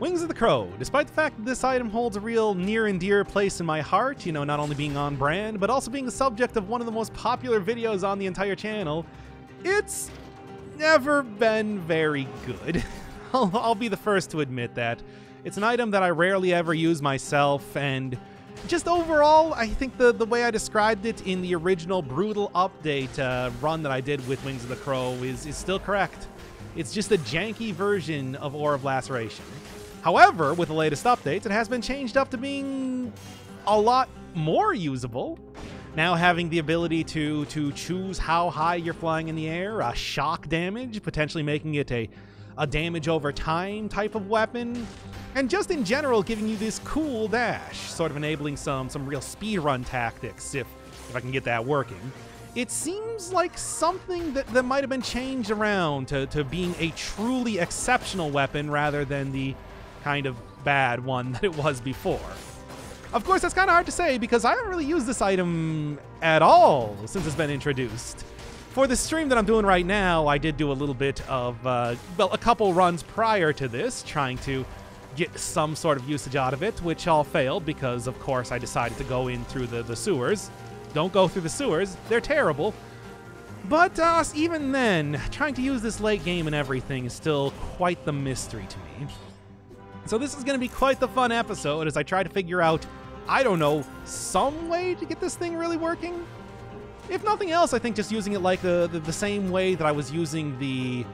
Wings of the Crow. Despite the fact that this item holds a real near and dear place in my heart, you know, not only being on brand, but also being the subject of one of the most popular videos on the entire channel, it's never been very good. I'll, I'll be the first to admit that. It's an item that I rarely ever use myself, and just overall, I think the, the way I described it in the original Brutal Update uh, run that I did with Wings of the Crow is, is still correct. It's just a janky version of Aura of Laceration. However, with the latest updates, it has been changed up to being a lot more usable. Now having the ability to to choose how high you're flying in the air, a shock damage, potentially making it a a damage over time type of weapon, and just in general giving you this cool dash, sort of enabling some some real speedrun tactics if if I can get that working. It seems like something that, that might have been changed around to, to being a truly exceptional weapon rather than the kind of bad one that it was before. Of course, that's kind of hard to say because I haven't really used this item at all since it's been introduced. For the stream that I'm doing right now, I did do a little bit of, uh, well, a couple runs prior to this, trying to get some sort of usage out of it, which all failed because, of course, I decided to go in through the, the sewers. Don't go through the sewers, they're terrible. But uh, even then, trying to use this late game and everything is still quite the mystery to me. So this is going to be quite the fun episode as I try to figure out, I don't know, some way to get this thing really working. If nothing else, I think just using it like the, the, the same way that I was using the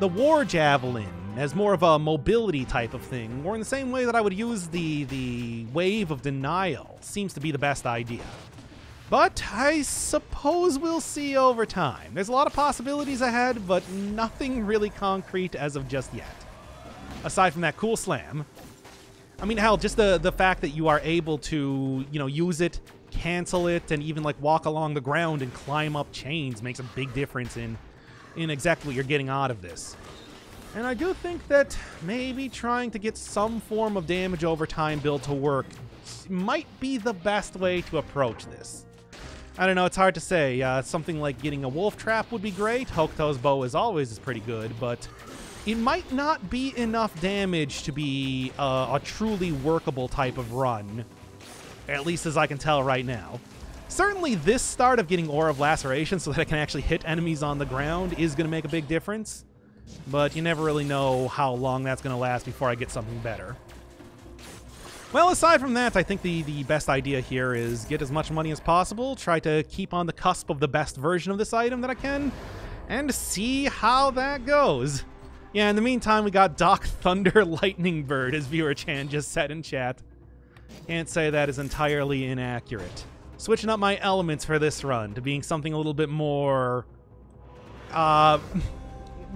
the war javelin as more of a mobility type of thing, or in the same way that I would use the the wave of denial seems to be the best idea. But I suppose we'll see over time. There's a lot of possibilities ahead, but nothing really concrete as of just yet aside from that cool slam. I mean, hell, just the the fact that you are able to, you know, use it, cancel it, and even like walk along the ground and climb up chains makes a big difference in in exactly what you're getting out of this. And I do think that maybe trying to get some form of damage over time build to work might be the best way to approach this. I don't know, it's hard to say. Uh, something like getting a wolf trap would be great. Hokuto's bow, as always, is pretty good, but it might not be enough damage to be uh, a truly workable type of run, at least as I can tell right now. Certainly, this start of getting Aura of Laceration so that I can actually hit enemies on the ground is going to make a big difference, but you never really know how long that's going to last before I get something better. Well, aside from that, I think the, the best idea here is get as much money as possible, try to keep on the cusp of the best version of this item that I can, and see how that goes. Yeah, in the meantime, we got Doc Thunder Lightning Bird, as Viewer Chan just said in chat. Can't say that is entirely inaccurate. Switching up my elements for this run to being something a little bit more. Uh.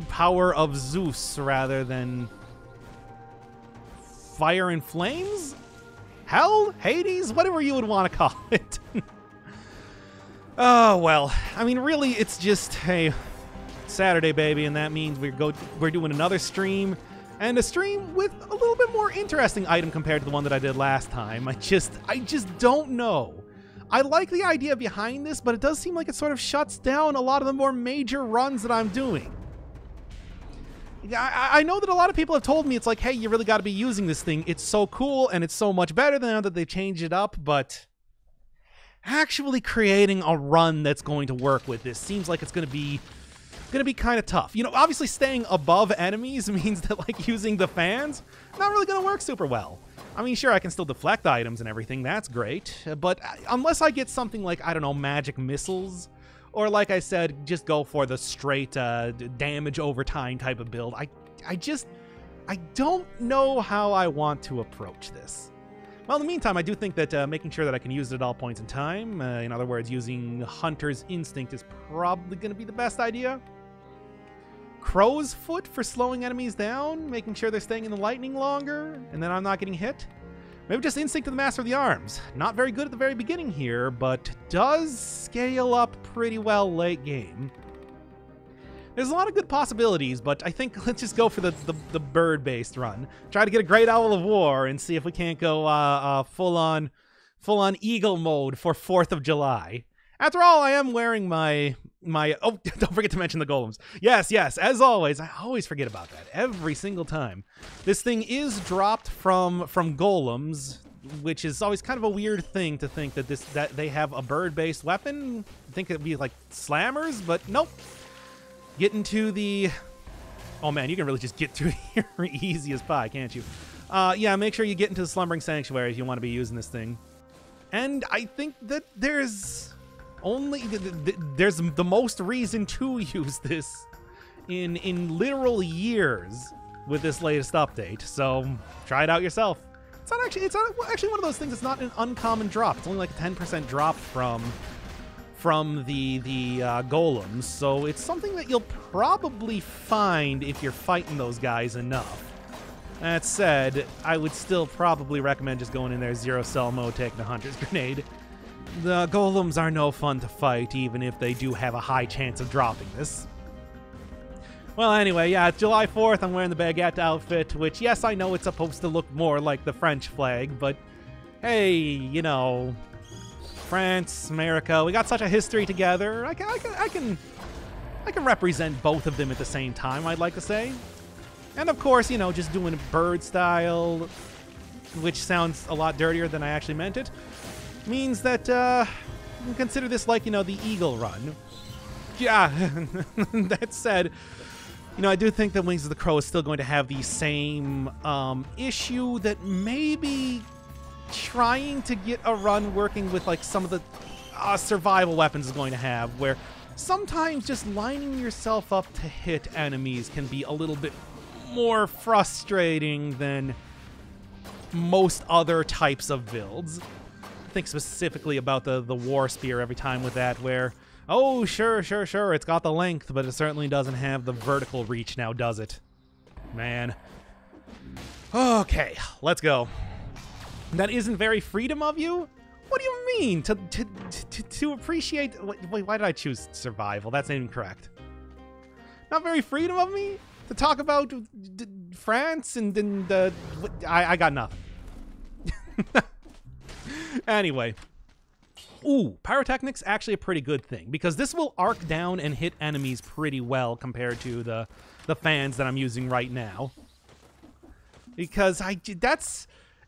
Power of Zeus rather than. Fire and Flames? Hell? Hades? Whatever you would want to call it. oh, well. I mean, really, it's just. Hey, Saturday, baby, and that means we're go we're doing another stream and a stream with a little bit more interesting item compared to the one that I did last time. I just I just don't know. I like the idea behind this, but it does seem like it sort of shuts down a lot of the more major runs that I'm doing. I, I know that a lot of people have told me it's like, hey, you really got to be using this thing. It's so cool and it's so much better now that they changed it up, but actually creating a run that's going to work with this seems like it's going to be going to be kind of tough. You know, obviously staying above enemies means that like using the fans not really going to work super well. I mean, sure, I can still deflect items and everything. That's great. But uh, unless I get something like, I don't know, magic missiles, or like I said, just go for the straight uh, damage over time type of build, I, I just, I don't know how I want to approach this. Well, in the meantime, I do think that uh, making sure that I can use it at all points in time, uh, in other words, using Hunter's Instinct is probably going to be the best idea. Crow's Foot for slowing enemies down, making sure they're staying in the lightning longer, and then I'm not getting hit. Maybe just Instinct of the Master of the Arms. Not very good at the very beginning here, but does scale up pretty well late game. There's a lot of good possibilities, but I think let's just go for the, the, the bird-based run. Try to get a Great Owl of War and see if we can't go uh, uh, full-on full-on eagle mode for 4th of July. After all, I am wearing my my oh don't forget to mention the golems. Yes yes as always i always forget about that. Every single time. This thing is dropped from from golems which is always kind of a weird thing to think that this that they have a bird based weapon. I think it'd be like slammers but nope. Get into the oh man you can really just get through here easy as pie can't you? Uh yeah make sure you get into the slumbering sanctuary if you want to be using this thing. And i think that there's only th- th- there's the most reason to use this in in literal years with this latest update. So try it out yourself. It's not actually it's not actually one of those things. It's not an uncommon drop. It's only like a 10% drop from from the the uh, golems. So it's something that you'll probably find if you're fighting those guys enough. That said, I would still probably recommend just going in there zero cell mode, taking a hunter's grenade. The golems are no fun to fight, even if they do have a high chance of dropping this. Well, anyway, yeah, it's July 4th. I'm wearing the baguette outfit, which, yes, I know it's supposed to look more like the French flag, but hey, you know, France, America, we got such a history together. I can, I can, I can, I can represent both of them at the same time. I'd like to say, and of course, you know, just doing bird style, which sounds a lot dirtier than I actually meant it means that uh, consider this like, you know, the Eagle run. Yeah, that said, you know, I do think that Wings of the Crow is still going to have the same um, issue that maybe trying to get a run working with like some of the uh, survival weapons is going to have, where sometimes just lining yourself up to hit enemies can be a little bit more frustrating than most other types of builds specifically about the the war spear every time with that, where oh sure sure sure it's got the length, but it certainly doesn't have the vertical reach now, does it? Man. Okay, let's go. That isn't very freedom of you. What do you mean? To to to, to appreciate? Wait, why did I choose survival? That's incorrect. Not very freedom of me to talk about France and then the. I I got nothing. anyway. Ooh, pyrotechnics actually a pretty good thing because this will arc down and hit enemies pretty well compared to the the fans that I'm using right now. Because I that's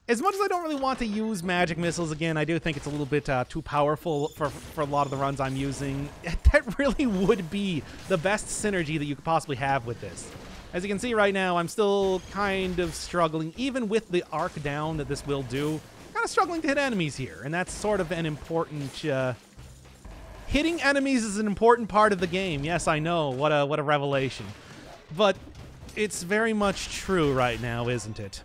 as much as I don't really want to use magic missiles again, I do think it's a little bit uh, too powerful for for a lot of the runs I'm using. That really would be the best synergy that you could possibly have with this. As you can see right now, I'm still kind of struggling, even with the arc down that this will do kind of struggling to hit enemies here, and that's sort of an important. Uh, hitting enemies is an important part of the game. Yes, I know. What a what a revelation. But it's very much true right now, isn't it?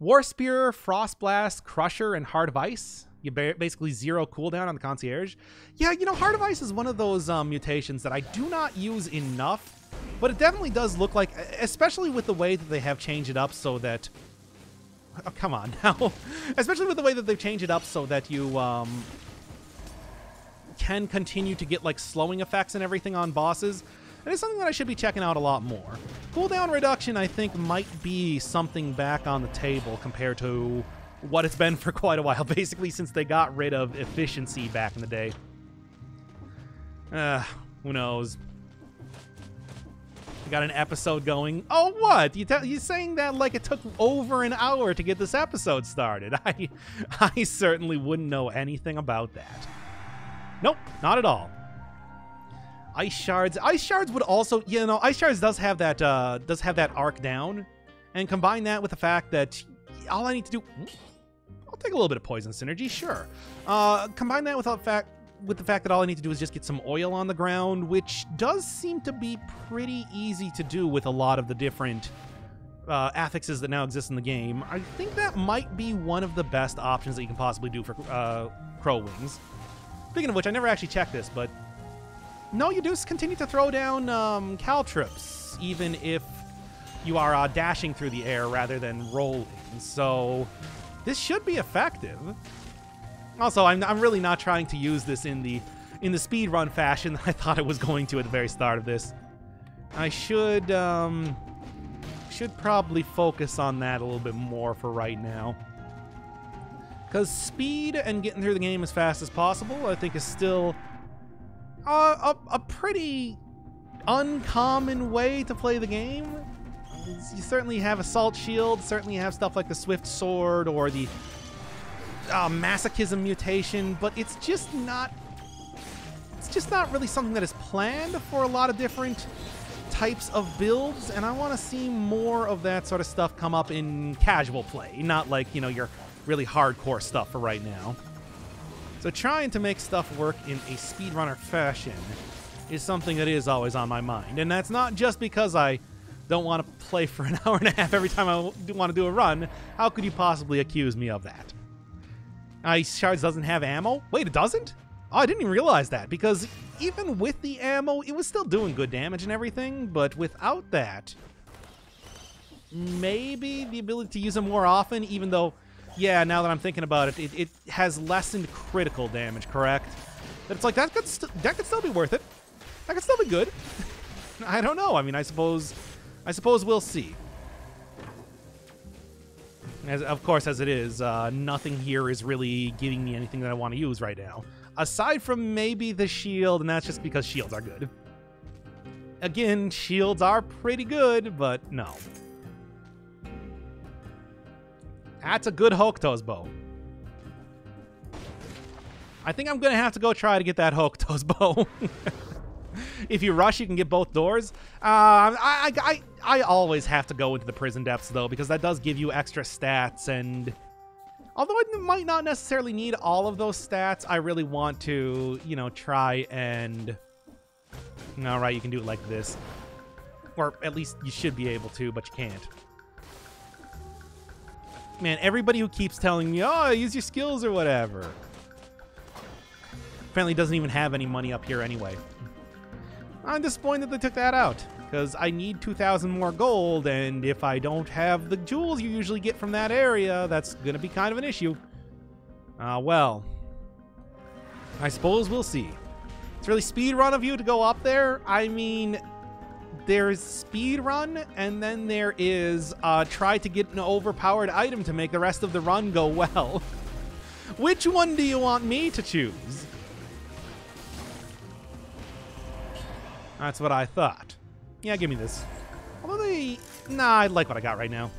War Spear, Frost Blast, Crusher, and Heart of Ice. You basically zero cooldown on the Concierge. Yeah, you know, Heart of Ice is one of those um, mutations that I do not use enough, but it definitely does look like, especially with the way that they have changed it up so that Oh, come on now. Especially with the way that they've changed it up so that you um, can continue to get like slowing effects and everything on bosses. It is something that I should be checking out a lot more. Cooldown reduction, I think, might be something back on the table compared to what it's been for quite a while, basically since they got rid of efficiency back in the day. Uh, who knows? Got an episode going. Oh, what? You te- you saying that like it took over an hour to get this episode started? I, I certainly wouldn't know anything about that. Nope, not at all. Ice shards. Ice shards would also, you know, ice shards does have that uh, does have that arc down, and combine that with the fact that all I need to do. I'll take a little bit of poison synergy, sure. Uh, combine that with the fact with the fact that all I need to do is just get some oil on the ground, which does seem to be pretty easy to do with a lot of the different uh, affixes that now exist in the game, I think that might be one of the best options that you can possibly do for uh, Crow Wings. Speaking of which, I never actually checked this, but no, you do continue to throw down um, caltrops, even if you are uh, dashing through the air rather than rolling. So this should be effective. Also, I'm, I'm really not trying to use this in the in the speed run fashion that I thought I was going to at the very start of this. I should um, should probably focus on that a little bit more for right now. Because speed and getting through the game as fast as possible, I think, is still a, a pretty uncommon way to play the game. You certainly have Assault Shield, certainly have stuff like the Swift Sword or the uh, Masochism mutation, but it's just not. It's just not really something that is planned for a lot of different types of builds, and I want to see more of that sort of stuff come up in casual play, not like, you know, your really hardcore stuff for right now. So trying to make stuff work in a speedrunner fashion is something that is always on my mind. And that's not just because I don't want to play for an hour and a half every time I want to do a run. How could you possibly accuse me of that? Ice Shards doesn't have ammo? Wait, it doesn't? Oh, I didn't even realize that, because even with the ammo, it was still doing good damage and everything, but without that, maybe the ability to use them more often, even though, yeah, now that I'm thinking about it, it, it has lessened critical damage, correct? But it's like, that could, that could still be worth it. That could still be good. I don't know. I mean, I suppose, I suppose we'll see. As, of course, as it is, uh, nothing here is really giving me anything that I want to use right now. Aside from maybe the shield, and that's just because shields are good. Again, shields are pretty good, but no. That's a good Hokuto's bow. I think I'm going to have to go try to get that Hokuto's bow. if you rush, you can get both doors. Uh, I, I, I always have to go into the prison depths, though, because that does give you extra stats, and... Although I might not necessarily need all of those stats, I really want to, you know, try and... Alright, you can do it like this. Or at least you should be able to, but you can't. Man, everybody who keeps telling me, oh, use your skills or whatever. Apparently doesn't even have any money up here anyway. I'm disappointed they took that out, because I need 2,000 more gold, and if I don't have the jewels you usually get from that area, that's going to be kind of an issue. Ah, uh, well. I suppose we'll see. It's really speed run of you to go up there. I mean, there's speed run, and then there is uh, try to get an overpowered item to make the rest of the run go well. Which one do you want me to choose? That's what I thought. Yeah, give me this. Although they... Nah, I like what I got right now.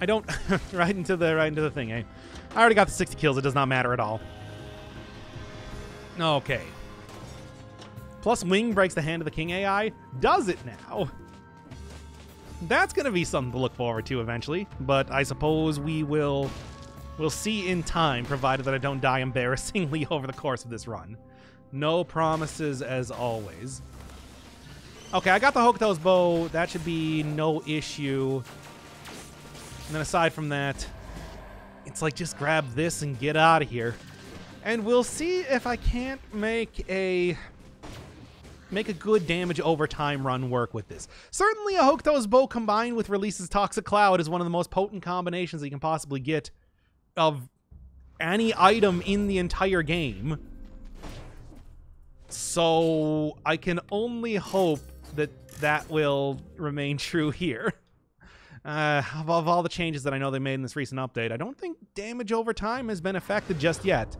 I don't... right into the right into the thing, eh? I already got the 60 kills. It does not matter at all. Okay. Plus Wing breaks the hand of the King AI. Does it now? That's going to be something to look forward to eventually. But I suppose we will... We'll see in time, provided that I don't die embarrassingly over the course of this run. No promises as always. Okay, I got the Hokuto's bow. That should be no issue. And then aside from that, it's like just grab this and get out of here. And we'll see if I can't make a make a good damage over time run work with this. Certainly a Hokuto's bow combined with Release's Toxic Cloud is one of the most potent combinations that you can possibly get of any item in the entire game. So I can only hope that that will remain true here. Uh, of all the changes that I know they made in this recent update, I don't think damage over time has been affected just yet.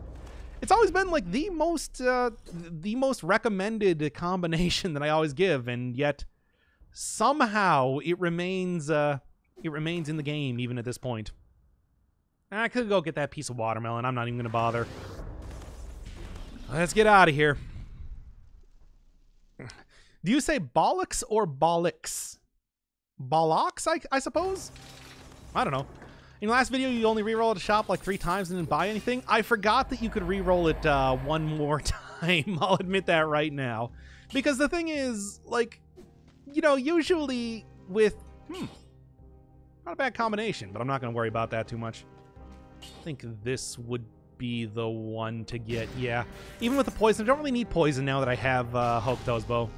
It's always been like the most uh, the most recommended combination that I always give, and yet somehow it remains uh, it remains in the game even at this point. I could go get that piece of watermelon. I'm not even gonna bother. Let's get out of here. Do you say bollocks or bollocks? Bollocks, I, I suppose? I don't know. In the last video, you only re-roll at a shop like three times and didn't buy anything. I forgot that you could re-roll it uh, one more time. I'll admit that right now. Because the thing is, like, you know, usually with... Hmm. Not a bad combination, but I'm not going to worry about that too much. I think this would be the one to get, yeah. Even with the poison, I don't really need poison now that I have uh, Hokuto's bow.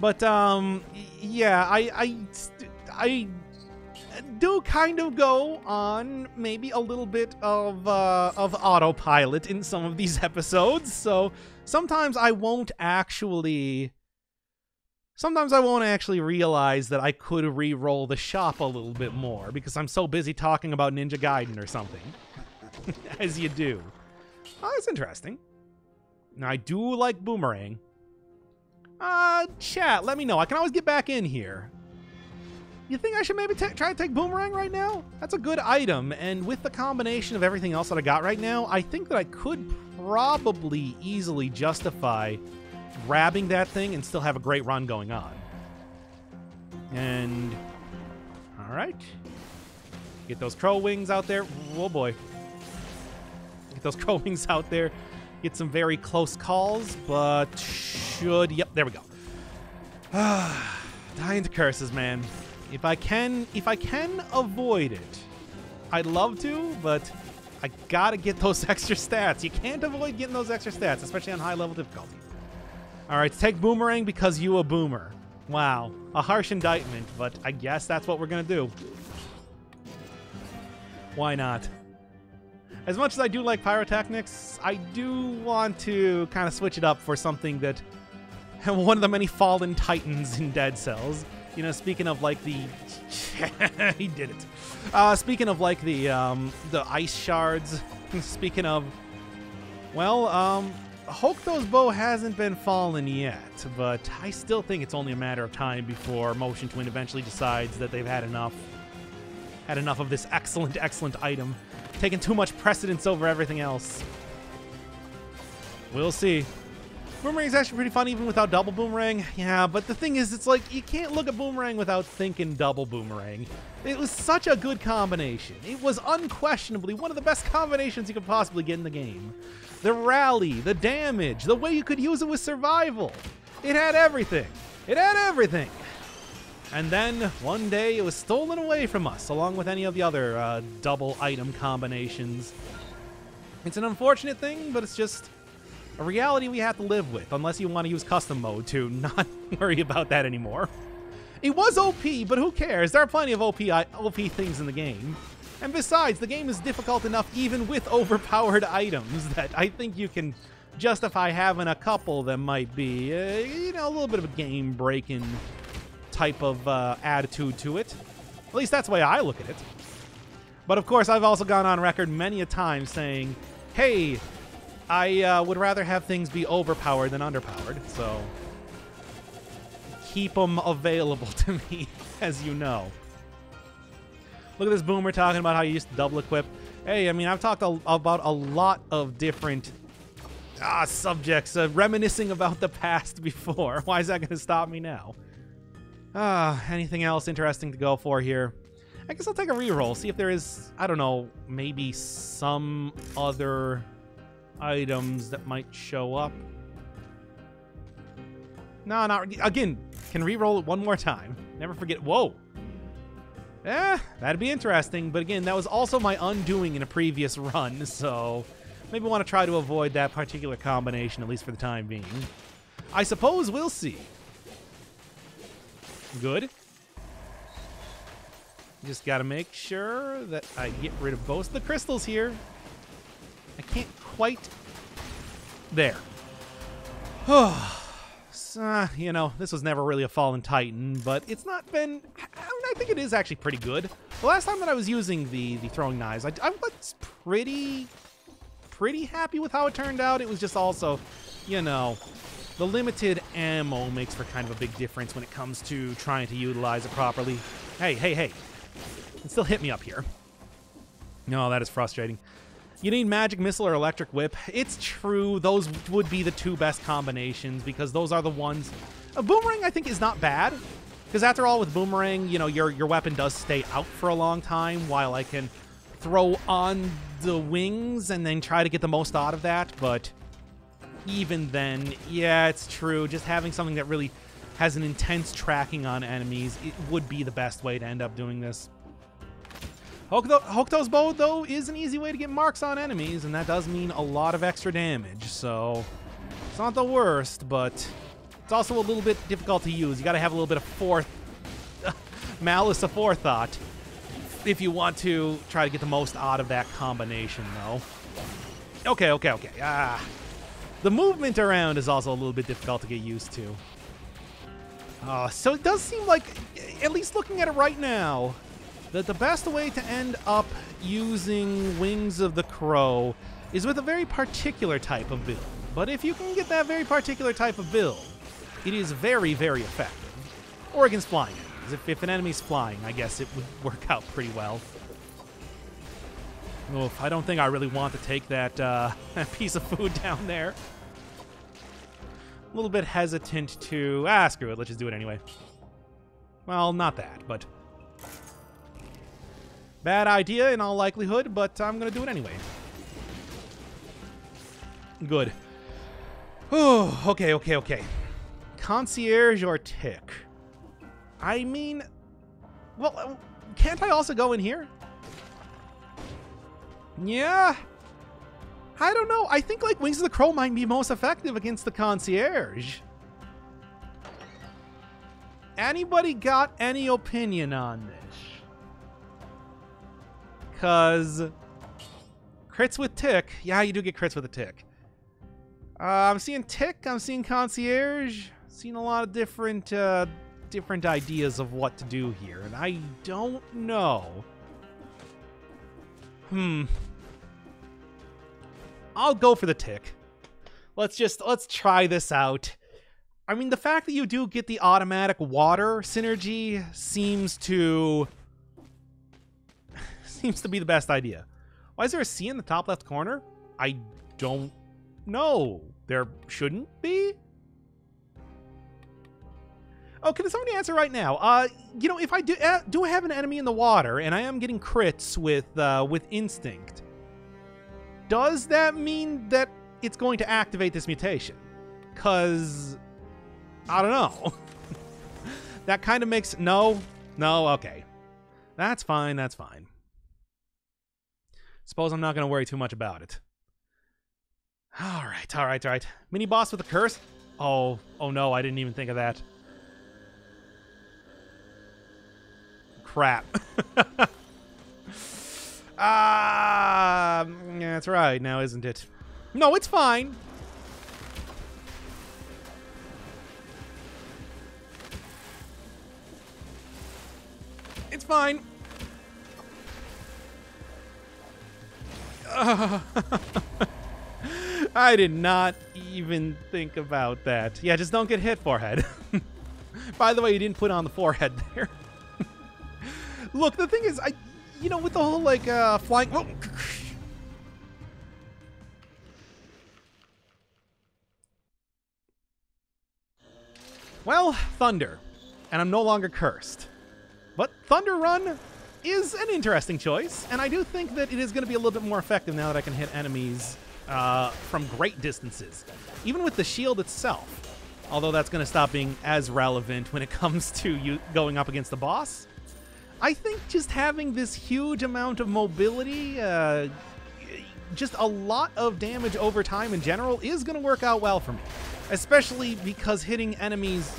But um, yeah, I I I do kind of go on maybe a little bit of uh, of autopilot in some of these episodes. So sometimes I won't actually. Sometimes I won't actually realize that I could re-roll the shop a little bit more because I'm so busy talking about Ninja Gaiden or something. as you do. Oh, that's interesting. Now, I do like Boomerang. Uh, chat, let me know. I can always get back in here. You think I should maybe try to take Boomerang right now? That's a good item, and with the combination of everything else that I got right now, I think that I could probably easily justify grabbing that thing and still have a great run going on. And... Alright. Get those crow wings out there. Oh boy. Get those crow wings out there. Get some very close calls, but should... Yep, there we go. Dying to curses, man. If I can, if I can avoid it, I'd love to, but I gotta get those extra stats. You can't avoid getting those extra stats, especially on high level difficulty. All right, take Boomerang because you a boomer. Wow, a harsh indictment, but I guess that's what we're gonna do. Why not? As much as I do like pyrotechnics, I do want to kind of switch it up for something that one of the many fallen titans in Dead Cells. You know, speaking of like the, he did it. Uh, speaking of like the um, the ice shards. Speaking of, well, um, Hokuto's bow hasn't been fallen yet, but I still think it's only a matter of time before Motion Twin eventually decides that they've had enough. Had enough of this excellent, excellent item. Taking too much precedence over everything else. We'll see. Boomerang's actually pretty fun even without double boomerang. Yeah, but the thing is, it's like you can't look at boomerang without thinking double boomerang. It was such a good combination. It was unquestionably one of the best combinations you could possibly get in the game. The rally, the damage, the way you could use it with survival. It had everything. It had everything. And then one day it was stolen away from us, along with any of the other uh, double item combinations. It's an unfortunate thing, but it's just a reality we have to live with, unless you want to use custom mode to not worry about that anymore. It was OP, but who cares? There are plenty of OP, OP things in the game. And besides, the game is difficult enough even with overpowered items that I think you can justify having a couple that might be, uh, you know, a little bit of a game-breaking type of uh, attitude to it. At least that's the way I look at it. But of course, I've also gone on record many a time saying, hey, I uh, would rather have things be overpowered than underpowered, so keep them available to me, as you know. Look at this boomer talking about how you used to double equip. Hey, I mean, I've talked a, about a lot of different ah, subjects, uh, reminiscing about the past before. Why is that going to stop me now? Ah, anything else interesting to go for here? I guess I'll take a reroll, see if there is, I don't know, maybe some other items that might show up. No, not again. Can re-roll it one more time. Never forget. Whoa. Eh, that'd be interesting. But again, that was also my undoing in a previous run, so maybe want to try to avoid that particular combination, at least for the time being. I suppose we'll see. Good. Just got to make sure that I get rid of both the crystals here. I can't quite there. uh, you know, this was never really a Fallen Titan, but it's not been... I think it is actually pretty good. The last time that I was using the, the throwing knives, I, I was pretty, pretty happy with how it turned out. It was just also, you know, the limited ammo makes for kind of a big difference when it comes to trying to utilize it properly. Hey, hey, hey. It still hit me up here. No, that is frustrating. You need Magic Missile or Electric Whip. It's true, those would be the two best combinations because those are the ones... A Boomerang, I think, is not bad. Because after all, with Boomerang, you know, your, your weapon does stay out for a long time while I can throw on the wings and then try to get the most out of that. But even then, yeah, it's true. Just having something that really has an intense tracking on enemies, it would be the best way to end up doing this. Hokuto, Hokuto's bow, though, is an easy way to get marks on enemies, and that does mean a lot of extra damage, so it's not the worst, but it's also a little bit difficult to use. You gotta have a little bit of forth malice of forethought if you want to try to get the most out of that combination, though. Okay, okay, okay. Ah. The movement around is also a little bit difficult to get used to. Uh, so it does seem like, at least looking at it right now, that the best way to end up using Wings of the Crow is with a very particular type of build. But if you can get that very particular type of build, it is very, very effective. Or against flying enemies. If, if an enemy's flying, I guess it would work out pretty well. Oof, I don't think I really want to take that, uh, that piece of food down there. Little bit hesitant to... Ah, screw it. Let's just do it anyway. Well, not that, but... Bad idea in all likelihood, but I'm going to do it anyway. Good. Oh, okay, okay, okay. Concierge or tick? I mean, well, uh, can't I also go in here? Yeah. I don't know. I think like Wings of the Crow might be most effective against the concierge. Anybody got any opinion on this? Cause crits with tick. Yeah, you do get crits with a tick. Uh, I'm seeing tick. I'm seeing concierge. Seeing a lot of different uh, different ideas of what to do here, and I don't know. Hmm. I'll go for the tick. Let's just let's try this out. I mean, the fact that you do get the automatic water synergy seems to seems to be the best idea. Why is there a C in the top left corner? I don't know. There shouldn't be. Oh, can somebody answer right now? Uh, you know, if I do uh, do have an enemy in the water and I am getting crits with uh, with instinct, does that mean that it's going to activate this mutation? Cause I don't know. that kind of makes no, no. Okay, that's fine. That's fine. Suppose I'm not going to worry too much about it. All right, all right, all right. Mini boss with a curse. Oh, oh no! I didn't even think of that. crap. Ah, uh, that's right now, isn't it? No, it's fine. It's fine. Uh, I did not even think about that. Yeah, just don't get hit, forehead. By the way, you didn't put on the forehead there. Look, the thing is, I, you know, with the whole like uh, flying. Oh. Well, Thunder, and I'm no longer cursed. But Thunder Run is an interesting choice, and I do think that it is going to be a little bit more effective now that I can hit enemies uh, from great distances, even with the shield itself. Although that's going to stop being as relevant when it comes to you going up against the boss. I think just having this huge amount of mobility, uh, just a lot of damage over time in general, is going to work out well for me. Especially because hitting enemies,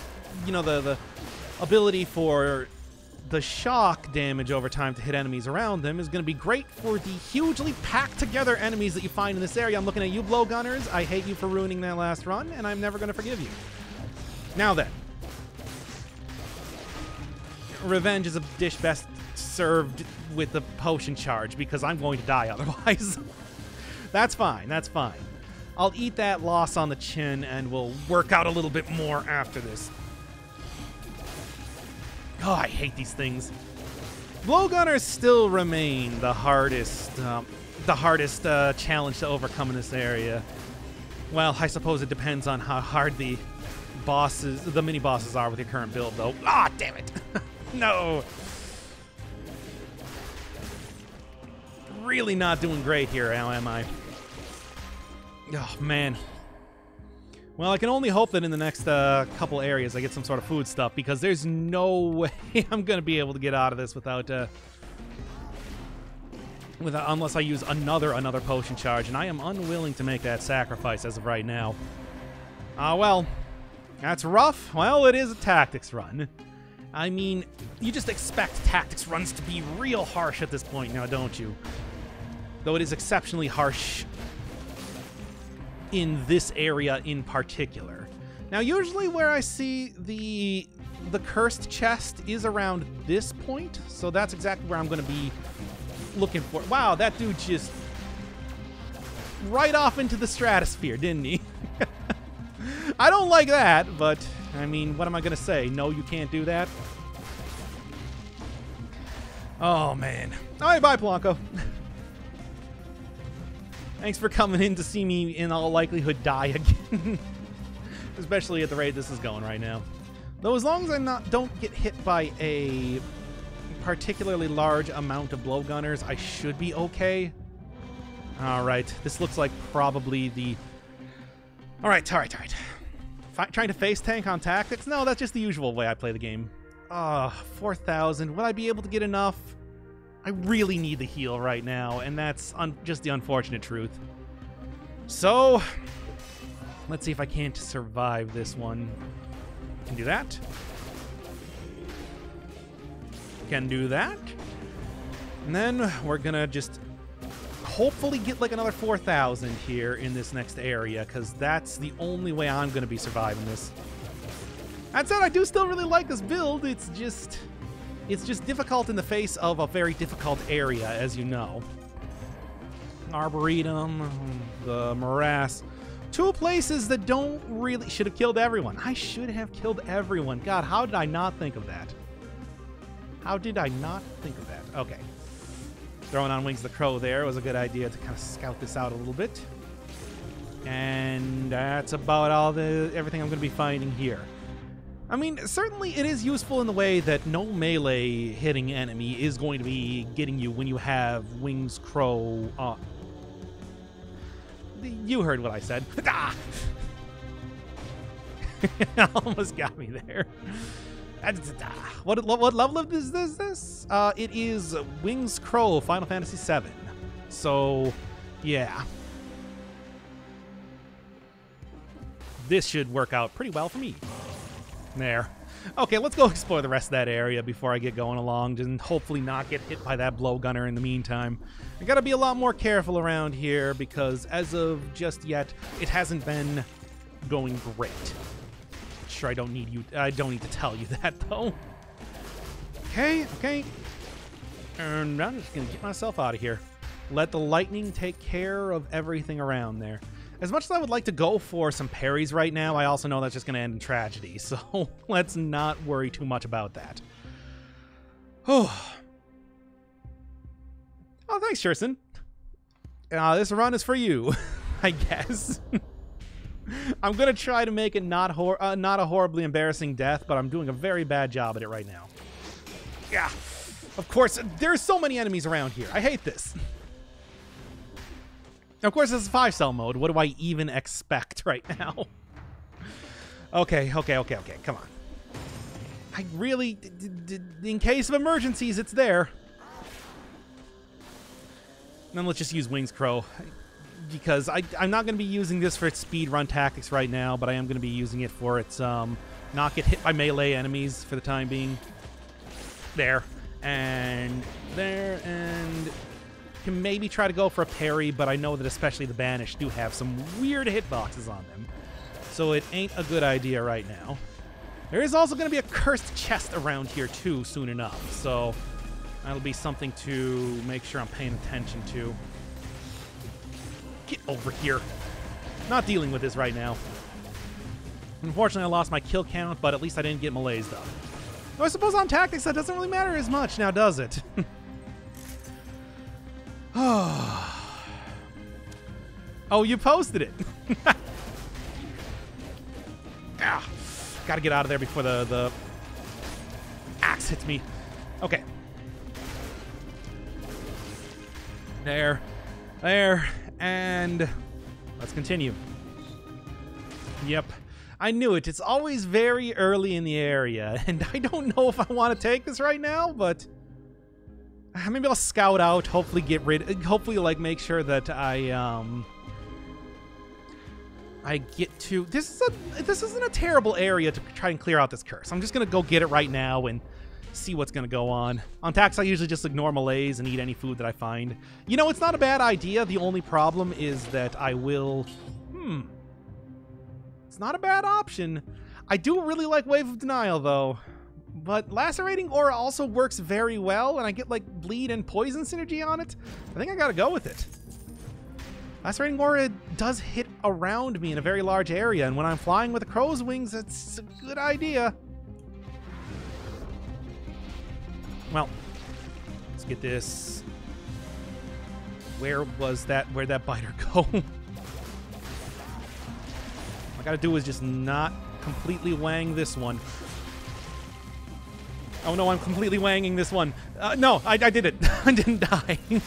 you know, the, the ability for the shock damage over time to hit enemies around them is going to be great for the hugely packed together enemies that you find in this area. I'm looking at you, Blowgunners. I hate you for ruining that last run, and I'm never going to forgive you. Now then, revenge is a dish best served with a potion charge because I'm going to die otherwise. that's fine. That's fine. I'll eat that loss on the chin and we'll work out a little bit more after this. Oh, I hate these things. Blowgunners still remain the hardest, um, the hardest uh, challenge to overcome in this area. Well, I suppose it depends on how hard the bosses, the mini bosses are with your current build, though. Ah, damn it! no. Really not doing great here, how am I? Oh, man. Well, I can only hope that in the next uh, couple areas I get some sort of food stuff, because there's no way I'm going to be able to get out of this without... Uh, without, unless I use another another potion charge, and I am unwilling to make that sacrifice as of right now. Ah, uh, well, that's rough. Well, it is a tactics run. I mean, you just expect tactics runs to be real harsh at this point now, don't you? Though it is exceptionally harsh in this area in particular. Now, usually where I see the the cursed chest is around this point, so that's exactly where I'm going to be looking for. Wow, that dude just right off into the stratosphere, didn't he? I don't like that, but I mean, what am I going to say? No, you can't do that. Oh, man. All right, bye, Polanco. Thanks for coming in to see me, in all likelihood, die again. Especially at the rate this is going right now. Though as long as I not don't get hit by a particularly large amount of blowgunners, I should be okay. Alright, this looks like probably the... Alright, alright, alright. F trying to face tank on tactics? No, that's just the usual way I play the game. Ah, uh, 4,000. Would I be able to get enough? I really need the heal right now, and that's just the unfortunate truth. So, let's see if I can't survive this one. Can do that. Can do that. And then we're gonna just hopefully get like another 4,000 here in this next area, because that's the only way I'm gonna be surviving this. That said, I do still really like this build. It's just it's just difficult in the face of a very difficult area, as you know. Arboretum, the morass. Two places that don't really... Should have killed everyone. I should have killed everyone. God, how did I not think of that? How did I not think of that? Okay. Throwing on Wings the Crow there was a good idea to kind of scout this out a little bit. And that's about all the everything I'm going to be finding here. I mean, certainly it is useful in the way that no melee hitting enemy is going to be getting you when you have Wings Crow on. You heard what I said. Ah! Almost got me there. What, what level of is this? this? Uh, it is Wings Crow Final Fantasy VII. So, yeah. This should work out pretty well for me. There. Okay, let's go explore the rest of that area before I get going along and hopefully not get hit by that blowgunner in the meantime. I gotta be a lot more careful around here because as of just yet, it hasn't been going great. Sure, I don't need you. I don't need to tell you that though. Okay, okay. And I'm just gonna get myself out of here. Let the lightning take care of everything around there. As much as I would like to go for some parries right now, I also know that's just to end in tragedy, so let's not worry too much about that. Oh, oh thanks, Sherson. Uh, this run is for you, I guess. I'm to try to make it not, hor uh, not a horribly embarrassing death, but I'm doing a very bad job at it right now. Yeah, of course, there's so many enemies around here. I hate this. Of course, this is five cell mode. What do I even expect right now? okay, okay, okay, okay. Come on. I really, in case of emergencies, it's there. then let's just use Wings Crow. Because I, I'm not going to be using this for its speed run tactics right now, but I am going to be using it for its um, not get hit by melee enemies for the time being. There. And there, and can maybe try to go for a parry, but I know that especially the Banished do have some weird hitboxes on them. So it ain't a good idea right now. There is also going to be a cursed chest around here too soon enough, so that'll be something to make sure I'm paying attention to. Get over here. Not dealing with this right now. Unfortunately, I lost my kill count, but at least I didn't get malaise, though. I suppose on tactics that doesn't really matter as much now, does it? oh, you posted it. ah, gotta get out of there before the, the axe hits me. Okay. There. There. And let's continue. Yep. I knew it. It's always very early in the area, and I don't know if I want to take this right now, but maybe I'll scout out, hopefully get rid, hopefully like make sure that I, um, I get to, this is a, this isn't a terrible area to try and clear out this curse. I'm just going to go get it right now and see what's going to go on. On tax, I usually just ignore melees and eat any food that I find. You know, it's not a bad idea. The only problem is that I will, hmm, It's not a bad option. I do really like Wave of Denial, though. But Lacerating Aura also works very well, and I get, like, Bleed and Poison synergy on it. I think I gotta go with it. Lacerating Aura does hit around me in a very large area, and when I'm flying with the crow's wings, it's a good idea. Well, let's get this. Where was that? Where'd that biter go? All I gotta do is just not completely wang this one. Oh no, I'm completely wanging this one. Uh, no, I, I did it. I didn't die.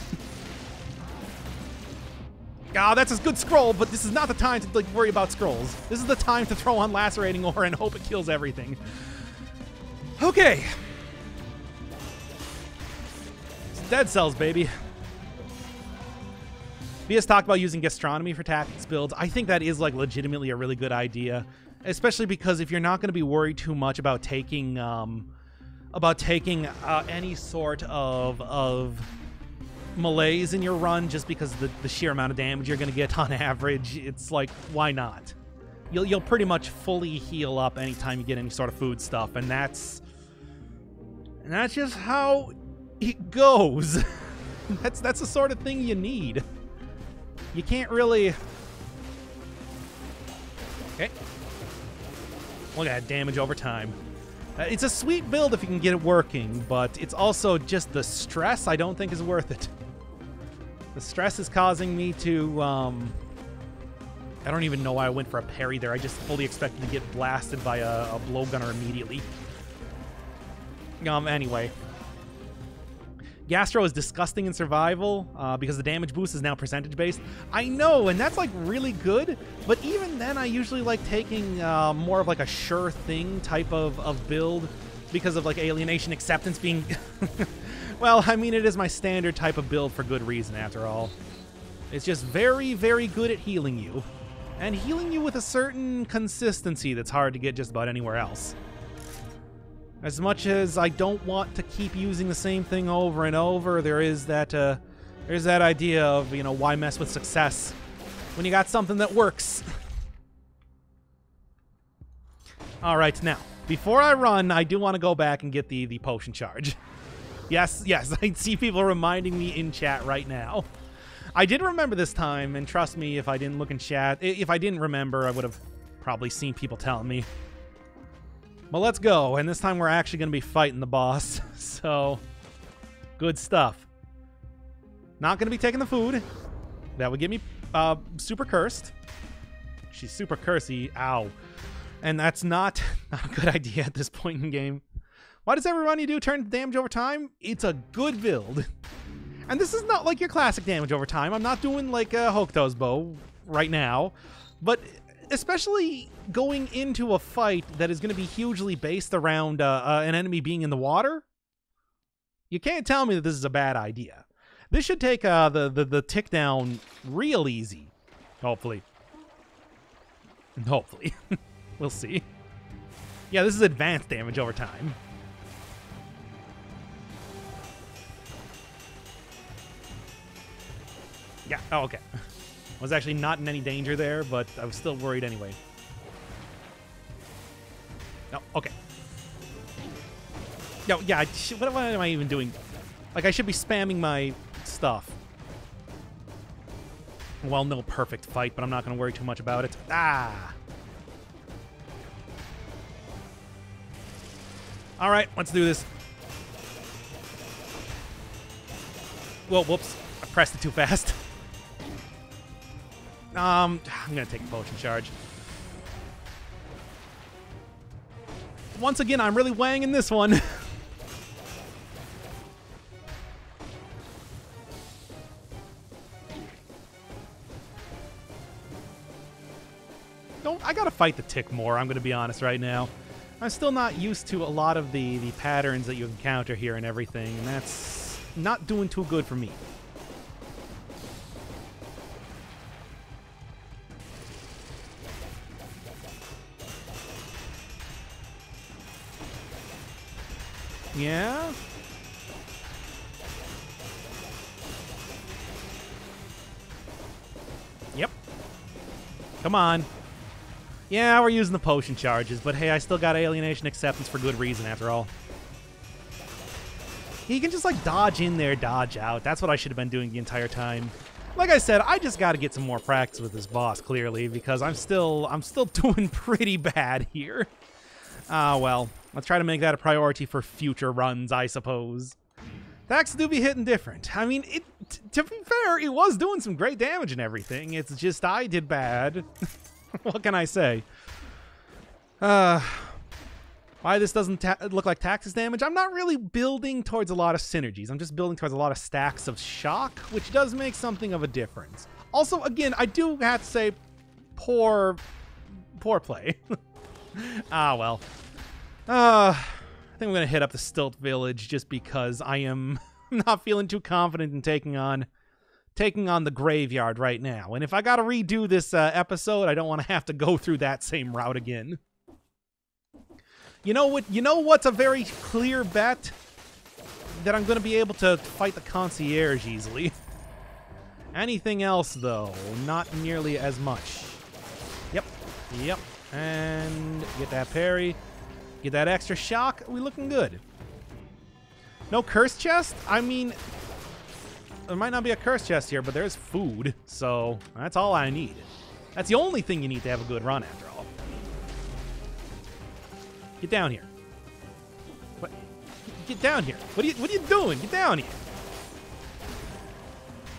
Ah, that's a good scroll, but this is not the time to like worry about scrolls. This is the time to throw on lacerating aura and hope it kills everything. Okay. Dead cells, baby. We has talked about using gastronomy for tactics builds. I think that is like legitimately a really good idea, especially because if you're not going to be worried too much about taking um, about taking uh, any sort of of malaise in your run just because the, the sheer amount of damage you're going to get on average, it's like, why not? You'll, you'll pretty much fully heal up anytime you get any sort of food stuff, and that's... And that's just how it goes. that's, that's the sort of thing you need. You can't really... Okay. Look at that damage over time. Uh, it's a sweet build if you can get it working, but it's also just the stress I don't think is worth it. The stress is causing me to, um... I don't even know why I went for a parry there. I just fully expected to get blasted by a, a blowgunner immediately. Um, anyway. Gastro is disgusting in survival uh, because the damage boost is now percentage based. I know, and that's like really good, but even then I usually like taking uh, more of like a sure thing type of, of build because of like alienation acceptance being Well, I mean, it is my standard type of build for good reason, after all. It's just very, very good at healing you. And healing you with a certain consistency that's hard to get just about anywhere else. As much as I don't want to keep using the same thing over and over, there is that, uh, there's that idea of, you know, why mess with success when you got something that works. All right, now, before I run, I do want to go back and get the, the potion charge. Yes, yes, I see people reminding me in chat right now. I did remember this time, and trust me, if I didn't look in chat, if I didn't remember, I would have probably seen people telling me. But let's go, and this time we're actually going to be fighting the boss, so good stuff. Not going to be taking the food. That would get me uh, super cursed. She's super cursy. Ow. And that's not, not a good idea at this point in game. Why does every run you do turn damage over time? It's a good build. And this is not like your classic damage over time. I'm not doing like a Hokuto's bow right now. But especially going into a fight that is going to be hugely based around uh, uh, an enemy being in the water, you can't tell me that this is a bad idea. This should take uh, the, the, the tick down real easy, hopefully. Hopefully. we'll see. Yeah, this is advanced damage over time. Yeah, oh, okay. was actually not in any danger there, but I was still worried anyway. No, okay. No, yeah, what, what am I even doing? Like, I should be spamming my stuff. Well, no perfect fight, but I'm not going to worry too much about it. Ah! All right, let's do this. Well, whoops. I pressed it too fast. Um, I'm gonna take a potion charge. Once again, I'm really weighing in this one. Don't I gotta fight the tick more, I'm gonna be honest right now. I'm still not used to a lot of the, the patterns that you encounter here and everything, and that's not doing too good for me. Come on. Yeah, we're using the potion charges, but hey, I still got alienation acceptance for good reason after all. He can just like dodge in there, dodge out. That's what I should have been doing the entire time. Like I said, I just got to get some more practice with this boss clearly because I'm still I'm still doing pretty bad here. Ah, well, let's try to make that a priority for future runs, I suppose. Attacks do be hitting different. I mean, it, to be fair, it was doing some great damage and everything. It's just I did bad. what can I say? Uh, why this doesn't look like Tax's damage? I'm not really building towards a lot of synergies. I'm just building towards a lot of stacks of shock, which does make something of a difference. Also, again, I do have to say, poor, poor play. ah, well. Uh, think I'm going to hit up the Stilt Village just because I am not feeling too confident in taking on taking on the graveyard right now. And if I got to redo this uh, episode, I don't want to have to go through that same route again. You know what? You know what's a very clear bet that I'm going to be able to fight the concierge easily. Anything else though, not nearly as much. Yep. Yep. And get that parry. Get that extra shock. We looking good. No curse chest? I mean, there might not be a curse chest here, but there's food, so that's all I need. That's the only thing you need to have a good run, after all. Get down here. What? Get down here. What are you, what are you doing? Get down here.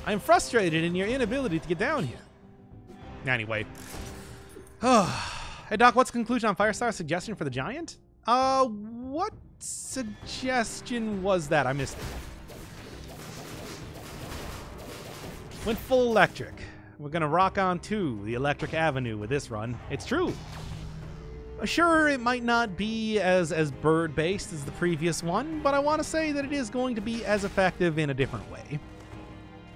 I am frustrated in your inability to get down here. Anyway. hey, Doc, what's the conclusion on Firestar's suggestion for the Giant? Uh, what suggestion was that? I missed it. Went full electric. We're gonna rock on to the Electric Avenue with this run. It's true. Sure, it might not be as, as bird-based as the previous one, but I want to say that it is going to be as effective in a different way.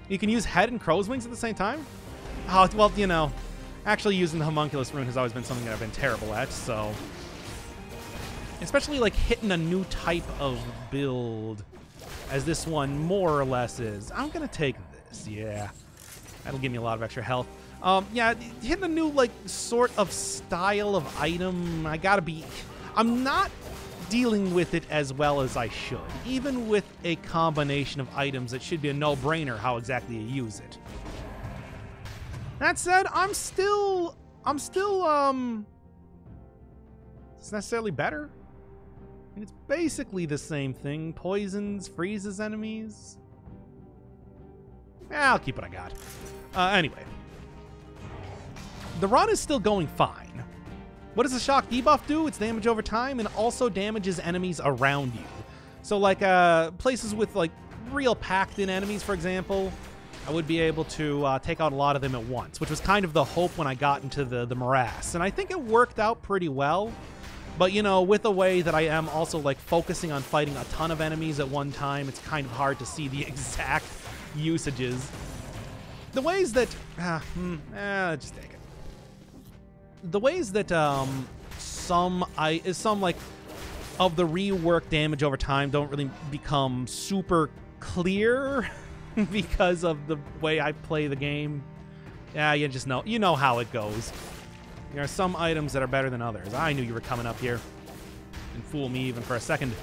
You can use head and crow's wings at the same time? Oh, well, you know, actually using the homunculus rune has always been something that I've been terrible at, so... Especially, like, hitting a new type of build, as this one more or less is. I'm gonna take this, yeah. That'll give me a lot of extra health. Um, yeah, hitting a new, like, sort of style of item, I gotta be... I'm not dealing with it as well as I should. Even with a combination of items, it should be a no-brainer how exactly you use it. That said, I'm still... I'm still, um... It's necessarily better. Mean, it's basically the same thing. Poisons, freezes enemies. I'll keep what I got. Uh, anyway, the run is still going fine. What does the shock debuff do? It's damage over time and also damages enemies around you. So like uh, places with like real packed in enemies, for example, I would be able to uh, take out a lot of them at once, which was kind of the hope when I got into the, the morass. And I think it worked out pretty well. But, you know, with the way that I am also, like, focusing on fighting a ton of enemies at one time, it's kind of hard to see the exact usages. The ways that... Ah, hmm, eh, just take it the ways that um, some I is some like of the rework damage over time don't really become super clear because of the way I play the game. Yeah, you just know you know how it goes. There are some items that are better than others. I knew you were coming up here. And fool me even for a second.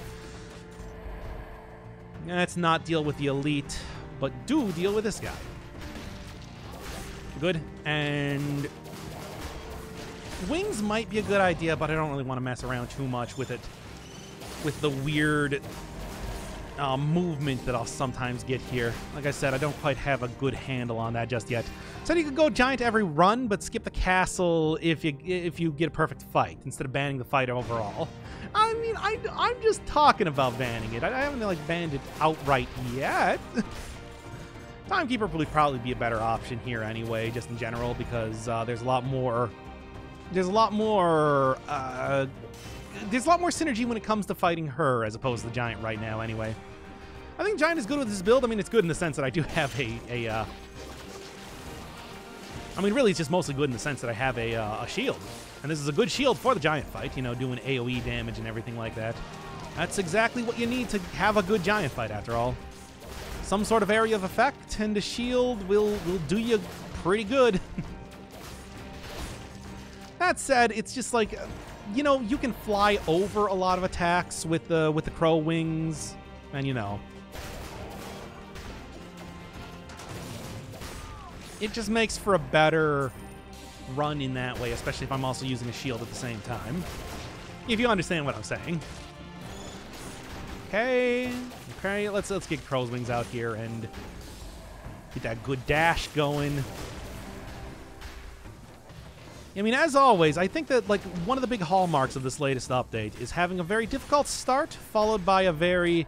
Let's not deal with the elite, but do deal with this guy. Good. And Wings might be a good idea, but I don't really want to mess around too much with it. With the weird uh, movement that I'll sometimes get here. Like I said, I don't quite have a good handle on that just yet. So you could go giant every run, but skip the castle if you if you get a perfect fight instead of banning the fight overall. I mean, I, I'm just talking about banning it. I, I haven't like banned it outright yet. Timekeeper would probably be a better option here anyway, just in general, because uh, there's a lot more there's a lot more uh, there's a lot more synergy when it comes to fighting her as opposed to the giant right now anyway. I think giant is good with this build. I mean it's good in the sense that i do have a a uh, i mean really it's just mostly good in the sense that i have a, uh, a shield. And this is a good shield for the giant fight you know doing aoe damage and everything like that. That's exactly what you need to have a good giant fight after all. Some sort of area of effect and a shield will will do you pretty good. That said, it's just like, you know, you can fly over a lot of attacks with the with the crow wings, and you know, it just makes for a better run in that way, especially if I'm also using a shield at the same time. If you understand what I'm saying. Okay, okay, let's let's get crow's wings out here and get that good dash going. I mean, as always, I think that like one of the big hallmarks of this latest update is having a very difficult start followed by a very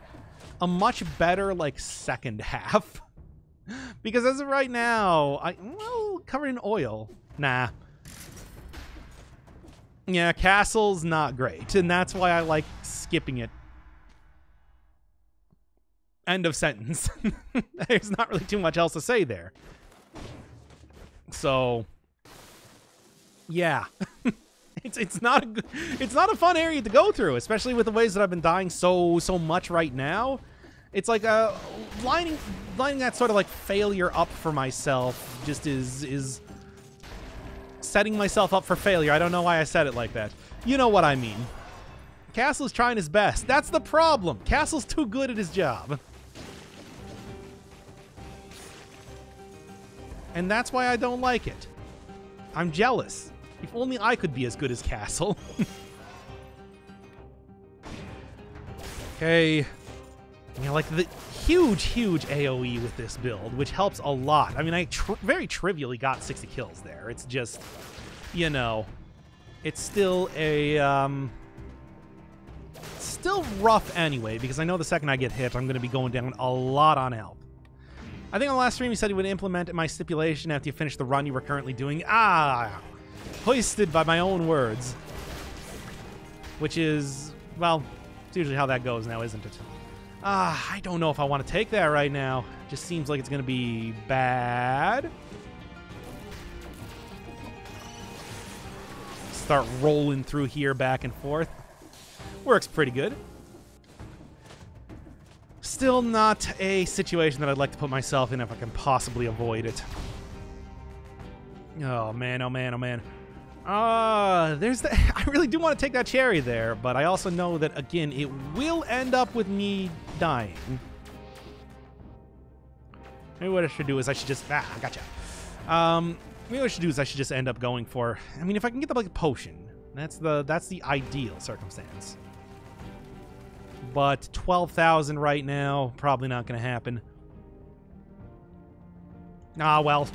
a much better like second half. because as of right now, I well covered in oil. Nah. Yeah, castle's not great, and that's why I like skipping it. End of sentence. There's not really too much else to say there. So, yeah. it's it's not a it's not a fun area to go through, especially with the ways that I've been dying so so much right now. It's like uh lining lining that sort of like failure up for myself just is is setting myself up for failure. I don't know why I said it like that. You know what I mean. Castle's trying his best. That's the problem. Castle's too good at his job. And that's why I don't like it. I'm jealous. If only I could be as good as Castle. okay. You know, like the huge, huge AoE with this build, which helps a lot. I mean, I very trivially got 60 kills there. It's just, you know, it's still a, um, still rough anyway, because I know the second I get hit, I'm going to be going down a lot on health. I think on the last stream you said you would implement my stipulation after you finish the run you were currently doing. Ah, hoisted by my own words. Which is, well, it's usually how that goes now, isn't it? Ah, I don't know if I want to take that right now. Just seems like it's going to be bad. Start rolling through here back and forth. Works pretty good. Still not a situation that I'd like to put myself in if I can possibly avoid it. Oh man, oh man, oh man. Ah, uh, there's the. I really do want to take that cherry there, but I also know that again, it will end up with me dying. Maybe what I should do is I should just ah, I gotcha. Um, maybe what I should do is I should just end up going for. I mean, if I can get the like potion, that's the that's the ideal circumstance but 12,000 right now, probably not going to happen. Ah, well,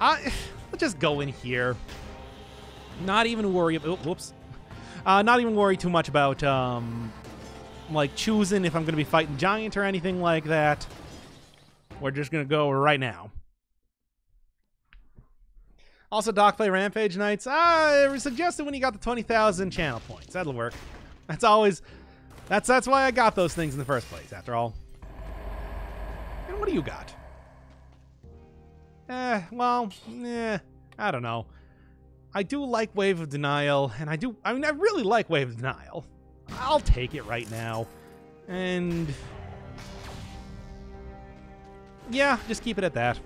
I, let's just go in here. Not even worry about, oh, whoops. Uh, not even worry too much about, um, like, choosing if I'm going to be fighting Giant or anything like that. We're just going to go right now. Also, Doc play Rampage Knights. I suggested when you got the 20,000 channel points. That'll work. That's always that's that's why I got those things in the first place, after all. And what do you got? Eh, well, eh, I don't know. I do like Wave of Denial, and I do, I mean, I really like Wave of Denial. I'll take it right now. And... Yeah, just keep it at that.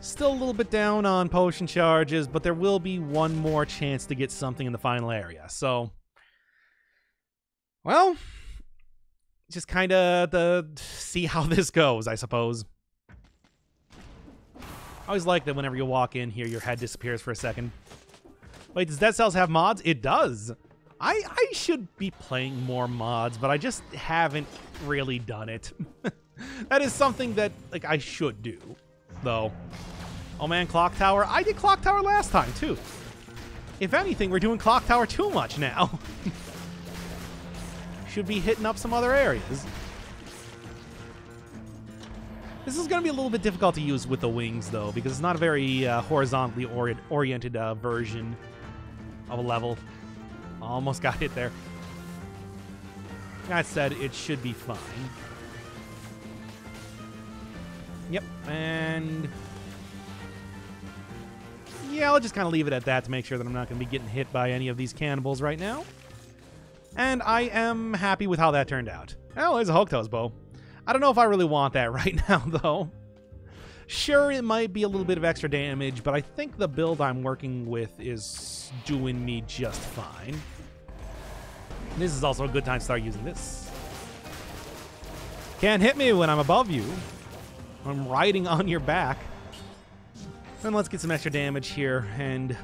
Still a little bit down on potion charges, but there will be one more chance to get something in the final area, so... Well, just kind of the see how this goes, I suppose. I always like that whenever you walk in here, your head disappears for a second. Wait, does Dead Cells have mods? It does. I, I should be playing more mods, but I just haven't really done it. that is something that like I should do, though. Oh man, Clock Tower. I did Clock Tower last time, too. If anything, we're doing Clock Tower too much now. should be hitting up some other areas. This is going to be a little bit difficult to use with the wings, though, because it's not a very uh, horizontally ori oriented uh, version of a level. Almost got hit there. That said, it should be fine. Yep, and... Yeah, I'll just kind of leave it at that to make sure that I'm not going to be getting hit by any of these cannibals right now. And I am happy with how that turned out. Oh, there's a Hokuto's bow. I don't know if I really want that right now, though. Sure, it might be a little bit of extra damage, but I think the build I'm working with is doing me just fine. This is also a good time to start using this. Can't hit me when I'm above you. I'm riding on your back. Then let's get some extra damage here, and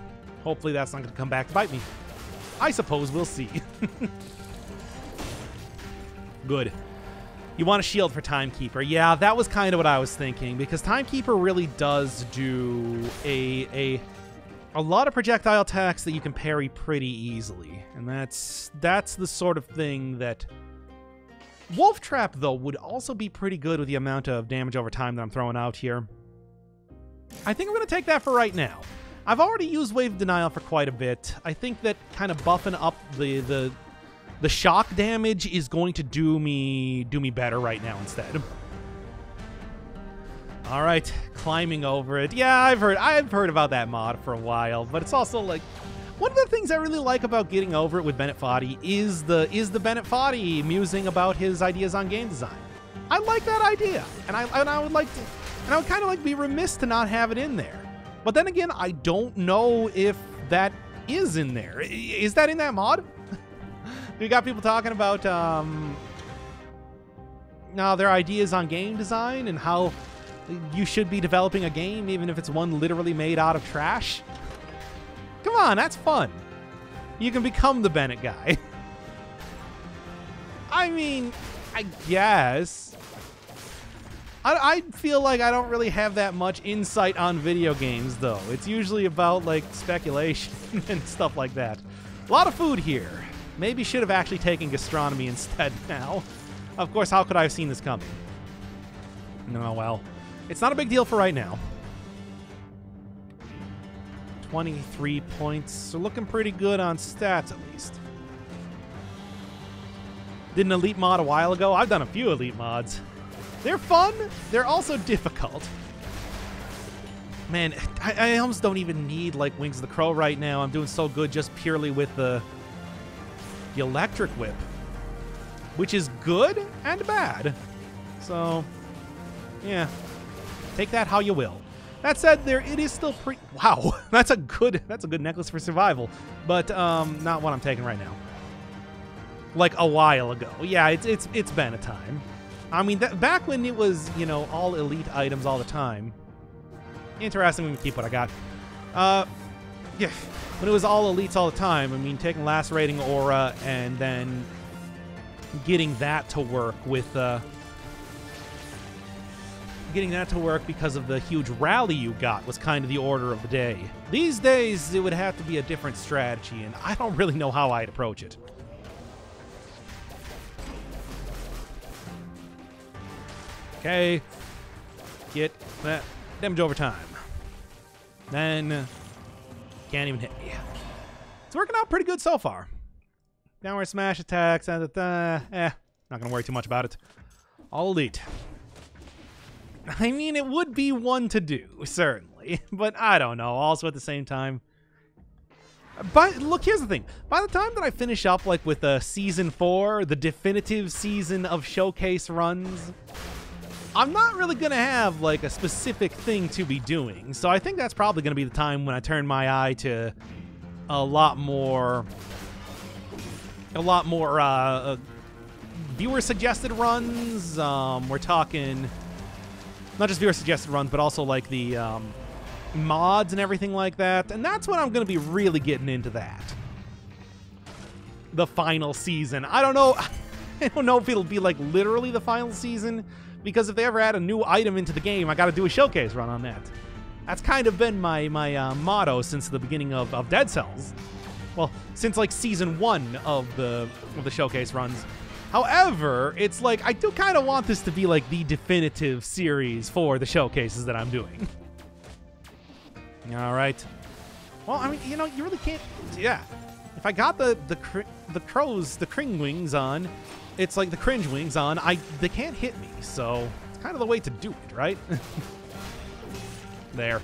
hopefully that's not going to come back to bite me. I suppose we'll see. Good. You want a shield for Timekeeper. Yeah, that was kind of what I was thinking, because Timekeeper really does do a, a, a lot of projectile attacks that you can parry pretty easily. And that's that's the sort of thing that... Wolf Trap, though, would also be pretty good with the amount of damage over time that I'm throwing out here. I think I'm going to take that for right now. I've already used Wave Denial for quite a bit. I think that kind of buffing up the, the the shock damage is going to do me do me better right now instead. All right, climbing over it. Yeah, I've heard I've heard about that mod for a while, but it's also like one of the things I really like about getting over it with Bennett Foddy is the is the Bennett Foddy musing about his ideas on game design. I like that idea, and I and I would like to and I would kind of like be remiss to not have it in there. But then again, I don't know if that is in there. Is that in that mod? We got people talking about um, now their ideas on game design and how you should be developing a game even if it's one literally made out of trash. Come on, that's fun. You can become the Bennett guy. I mean, I guess. I, I feel like I don't really have that much insight on video games, though. It's usually about, like, speculation and stuff like that. A lot of food here. Maybe should have actually taken gastronomy instead now. Of course, how could I have seen this coming? No, well, it's not a big deal for right now. 23 points. So looking pretty good on stats, at least. Did an elite mod a while ago. I've done a few elite mods. They're fun. They're also difficult. Man, I, I, almost don't even need like Wings of the Crow right now. I'm doing so good just purely with the the electric whip, which is good and bad. So, yeah, take that how you will. That said, there it is still pretty. Wow, that's a good that's a good necklace for survival, but um, not what I'm taking right now. Like a while ago. Yeah, it's it's it's been a time. I mean, that, back when it was, you know, all elite items all the time. Interesting, we keep what I got. Uh, yeah, when it was all elites all the time, I mean, taking Lacerating Aura and then getting that to work with, uh, getting that to work because of the huge rally you got was kind of the order of the day. These days, it would have to be a different strategy, and I don't really know how I'd approach it. Okay. Get that damage over time. Then can't even hit me. It's working out pretty good so far. Downward smash attacks, uh, uh, eh, not gonna worry too much about it. All elite. I mean, it would be one to do, certainly, but I don't know. Also, at the same time, but look, here's the thing. By the time that I finish up, like with uh, season four, the definitive season of showcase runs, I'm not really going to have like a specific thing to be doing. So I think that's probably going to be the time when I turn my eye to a lot more a lot more uh, uh, viewer suggested runs. Um, we're talking not just viewer suggested runs, but also like the um, mods and everything like that. And that's when I'm going to be really getting into that. The final season. I don't know. I don't know if it'll be like literally the final season because if they ever add a new item into the game, I got to do a showcase run on that. That's kind of been my my uh, motto since the beginning of, of Dead Cells. Well, since like season one of the of the showcase runs. However, it's like I do kind of want this to be like the definitive series for the showcases that I'm doing. All right. Well, I mean, you know, you really can't. Yeah, if I got the the the crows, the cring wings on, it's like the cringe wings on. I they can't hit me, so it's kind of the way to do it, right? there.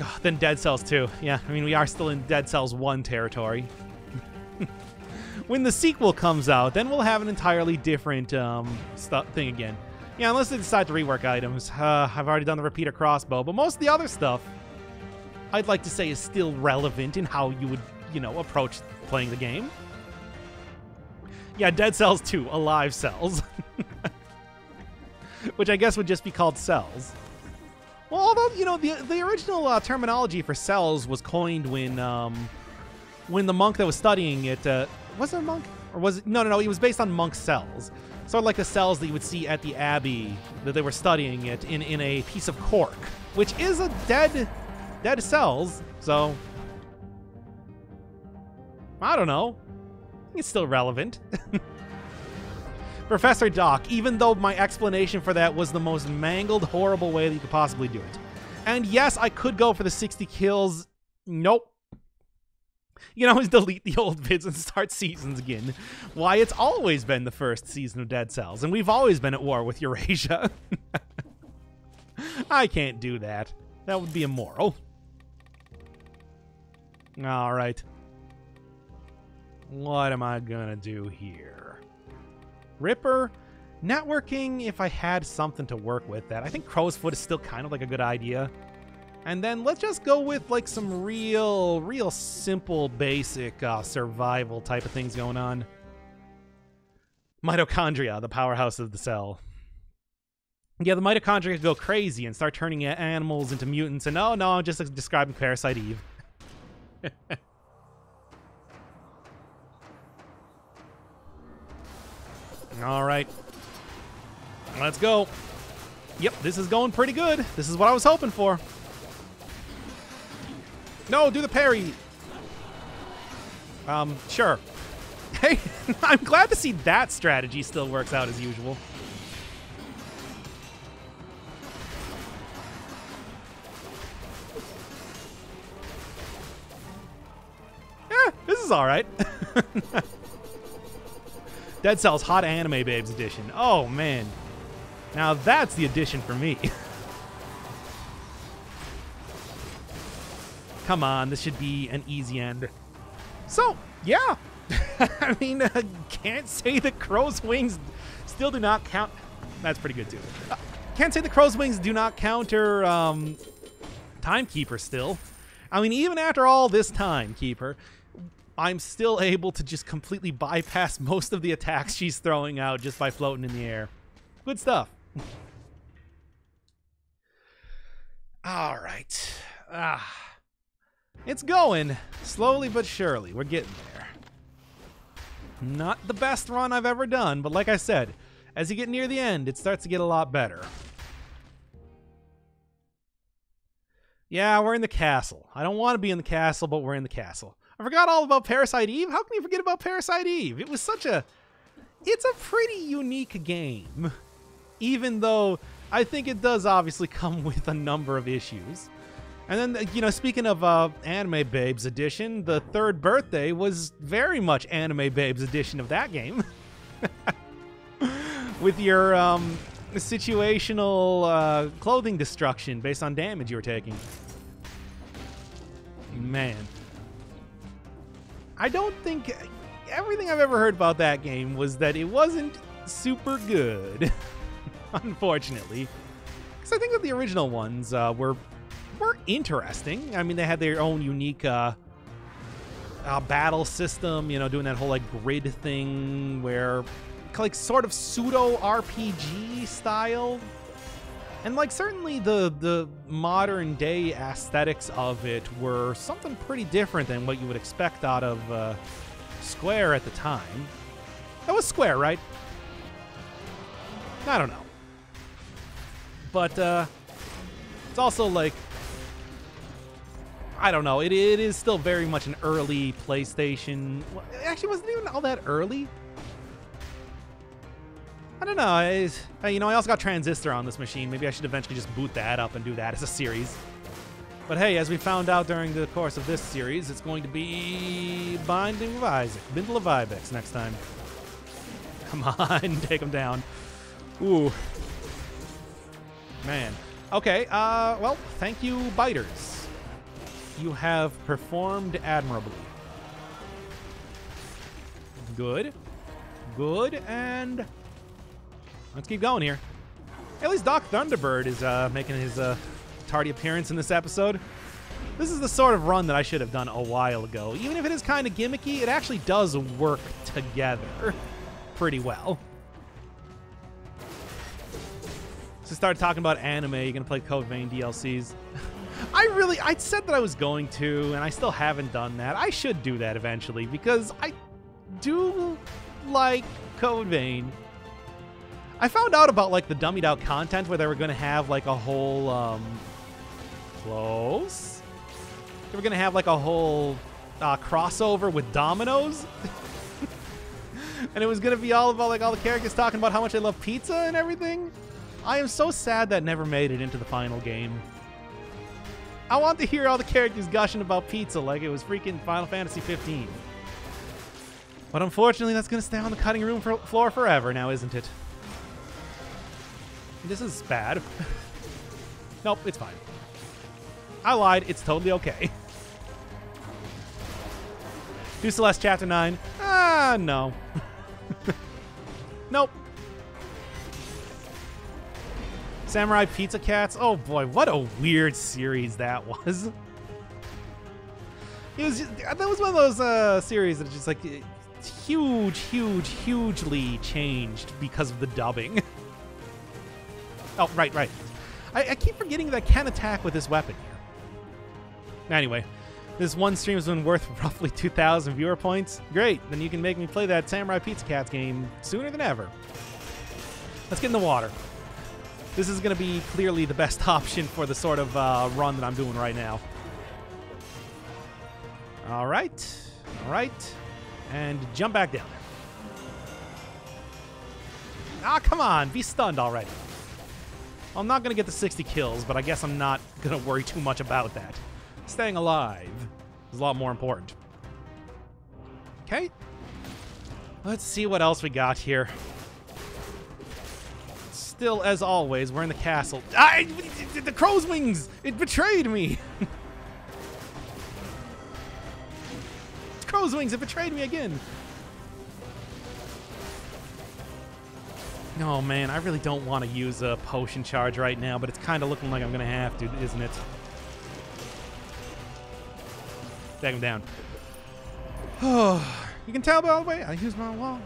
Oh, then Dead Cells 2. Yeah, I mean, we are still in Dead Cells 1 territory. when the sequel comes out, then we'll have an entirely different um, thing again. Yeah, unless they decide to rework items. Uh, I've already done the repeater crossbow, but most of the other stuff, I'd like to say, is still relevant in how you would, you know, approach playing the game. Yeah, dead cells too, alive cells. Which I guess would just be called cells. Well, although, you know, the, the original uh, terminology for cells was coined when, um, when the monk that was studying it, uh, was it a monk? Or was it? No, no, no. It was based on monk cells. Sort of like the cells that you would see at the abbey that they were studying it in, in a piece of cork, which is a dead, dead cells. So, I don't know. It's still relevant. Professor Doc, even though my explanation for that was the most mangled, horrible way that you could possibly do it. And yes, I could go for the 60 kills. Nope. You can always delete the old vids and start seasons again. Why, it's always been the first season of Dead Cells, and we've always been at war with Eurasia. I can't do that. That would be immoral. Alright. What am I gonna do here? Ripper? Networking, if I had something to work with that. I think Crow's Foot is still kind of like a good idea. And then let's just go with like some real, real simple, basic uh, survival type of things going on. Mitochondria, the powerhouse of the cell. Yeah, the mitochondria go crazy and start turning animals into mutants. And oh no, I'm just describing Parasite Eve. All right. Let's go. Yep, this is going pretty good. This is what I was hoping for. No, do the parry. Um, sure. Hey, I'm glad to see that strategy still works out as usual. Yeah, this is all right. Dead Cells Hot Anime Babes Edition. Oh, man. Now that's the edition for me. Come on, this should be an easy end. So, yeah. I mean, uh, can't say the crow's wings still do not count. That's pretty good, too. Uh, can't say the crow's wings do not counter um, Timekeeper still. I mean, even after all this time, Timekeeper, I'm still able to just completely bypass most of the attacks she's throwing out just by floating in the air. Good stuff. all right. Ah. It's going, slowly but surely. We're getting there. Not the best run I've ever done, but like I said, as you get near the end, it starts to get a lot better. Yeah, we're in the castle. I don't want to be in the castle, but we're in the castle. I forgot all about Parasite Eve. How can you forget about Parasite Eve? It was such a... It's a pretty unique game. Even though I think it does obviously come with a number of issues. And then, you know, speaking of uh, Anime Babes edition, the third birthday was very much Anime Babes edition of that game. With your um, situational uh, clothing destruction based on damage you were taking. Man. I don't think everything I've ever heard about that game was that it wasn't super good, unfortunately. Because I think that the original ones uh, were were interesting. I mean, they had their own unique uh, uh, battle system, you know, doing that whole like grid thing where like sort of pseudo RPG style. And like certainly the the modern day aesthetics of it were something pretty different than what you would expect out of uh, Square at the time. That was Square, right? I don't know. But uh, it's also like I don't know. It, it is still very much an early PlayStation. Actually, wasn't even all that early. I don't know. I, you know, I also got Transistor on this machine. Maybe I should eventually just boot that up and do that as a series. But hey, as we found out during the course of this series, it's going to be Binding of Isaac, Bindle of Ibex next time. Come on, take him down. Ooh. Man. Okay, uh, well, thank you, Biters you have performed admirably. Good. Good, and let's keep going here. At least Doc Thunderbird is uh, making his uh, tardy appearance in this episode. This is the sort of run that I should have done a while ago. Even if it is kind of gimmicky, it actually does work together pretty well. So start talking about anime, you're gonna play Code Vein DLCs. I really, I said that I was going to, and I still haven't done that. I should do that eventually because I do like Code Vein. I found out about like the dummied out content where they were gonna have like a whole um close. They were gonna have like a whole uh, crossover with Domino's. and it was gonna be all about like all the characters talking about how much they love pizza and everything. I am so sad that never made it into the final game. I want to hear all the characters gushing about pizza like it was freaking Final Fantasy 15. But unfortunately, that's going to stay on the cutting room floor forever now, isn't it? This is bad. nope, it's fine. I lied. It's totally okay. Do Celeste Chapter 9? Ah, no. nope. Samurai Pizza Cats. Oh boy, what a weird series that was. It was just, that was one of those uh, series that just like huge, huge, hugely changed because of the dubbing. Oh, right, right. I, I keep forgetting that I can attack with this weapon here. Anyway, this one stream has been worth roughly 2,000 viewer points. Great, then you can make me play that Samurai Pizza Cats game sooner than ever. Let's get in the water this is going to be clearly the best option for the sort of uh, run that I'm doing right now. All right. All right. And jump back down. There. Ah, come on. Be stunned already. I'm not going to get the 60 kills, but I guess I'm not going to worry too much about that. Staying alive is a lot more important. Okay. Let's see what else we got here still, as always, we're in the castle. I, the crow's wings! It betrayed me! crow's wings, it betrayed me again! Oh man, I really don't want to use a potion charge right now, but it's kind of looking like I'm going to have to, isn't it? Take him down. Oh, you can tell by the way I use my wall.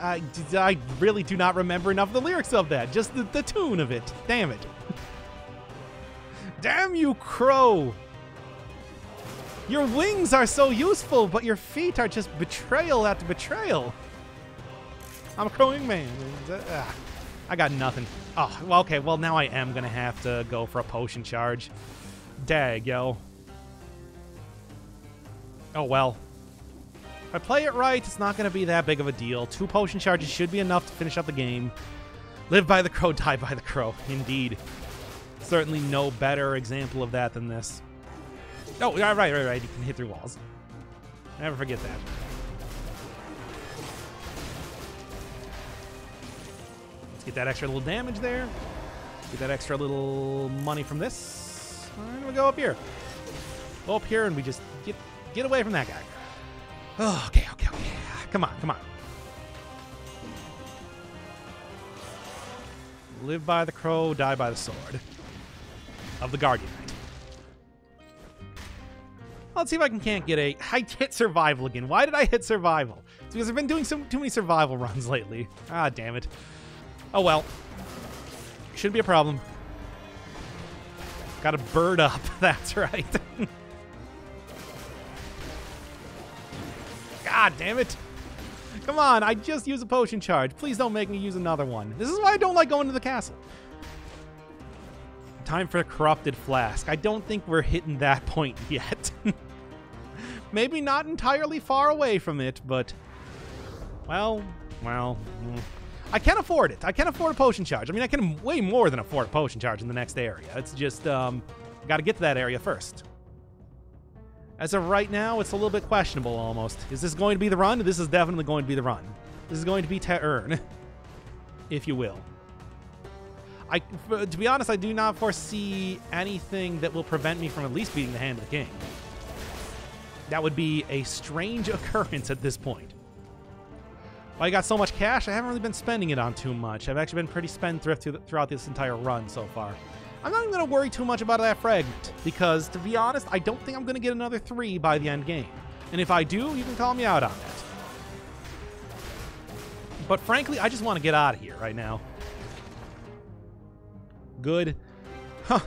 I, I really do not remember enough of the lyrics of that. Just the, the tune of it. Damn it. Damn you, crow. Your wings are so useful, but your feet are just betrayal after betrayal. I'm a crowing man. Ah, I got nothing. Oh, well, okay. Well, now I am going to have to go for a potion charge. Dag, yo. Oh, well. If I play it right, it's not going to be that big of a deal. Two potion charges should be enough to finish up the game. Live by the crow, die by the crow. Indeed. Certainly no better example of that than this. Oh, right, right, right. You can hit through walls. Never forget that. Let's get that extra little damage there. Get that extra little money from this. And we go up here. Go up here and we just get get away from that guy. Oh, okay, okay, okay. Come on, come on. Live by the crow, die by the sword. Of the Guardian. Let's see if I can can't get a. I hit survival again. Why did I hit survival? It's because I've been doing some too many survival runs lately. Ah, damn it. Oh well. Shouldn't be a problem. Got a bird up. That's right. God damn it. Come on, I just used a potion charge. Please don't make me use another one. This is why I don't like going to the castle. Time for a corrupted flask. I don't think we're hitting that point yet. Maybe not entirely far away from it, but well, well, mm. I can't afford it. I can't afford a potion charge. I mean, I can way more than afford a potion charge in the next area. It's just um, got to get to that area first. As of right now, it's a little bit questionable almost. Is this going to be the run? This is definitely going to be the run. This is going to be to earn, if you will. I, to be honest, I do not foresee anything that will prevent me from at least beating the Hand of the King. That would be a strange occurrence at this point. I got so much cash, I haven't really been spending it on too much. I've actually been pretty spendthrift throughout this entire run so far. I'm not even going to worry too much about that fragment, because to be honest, I don't think I'm going to get another three by the end game. And if I do, you can call me out on that. But frankly, I just want to get out of here right now. Good. Huh.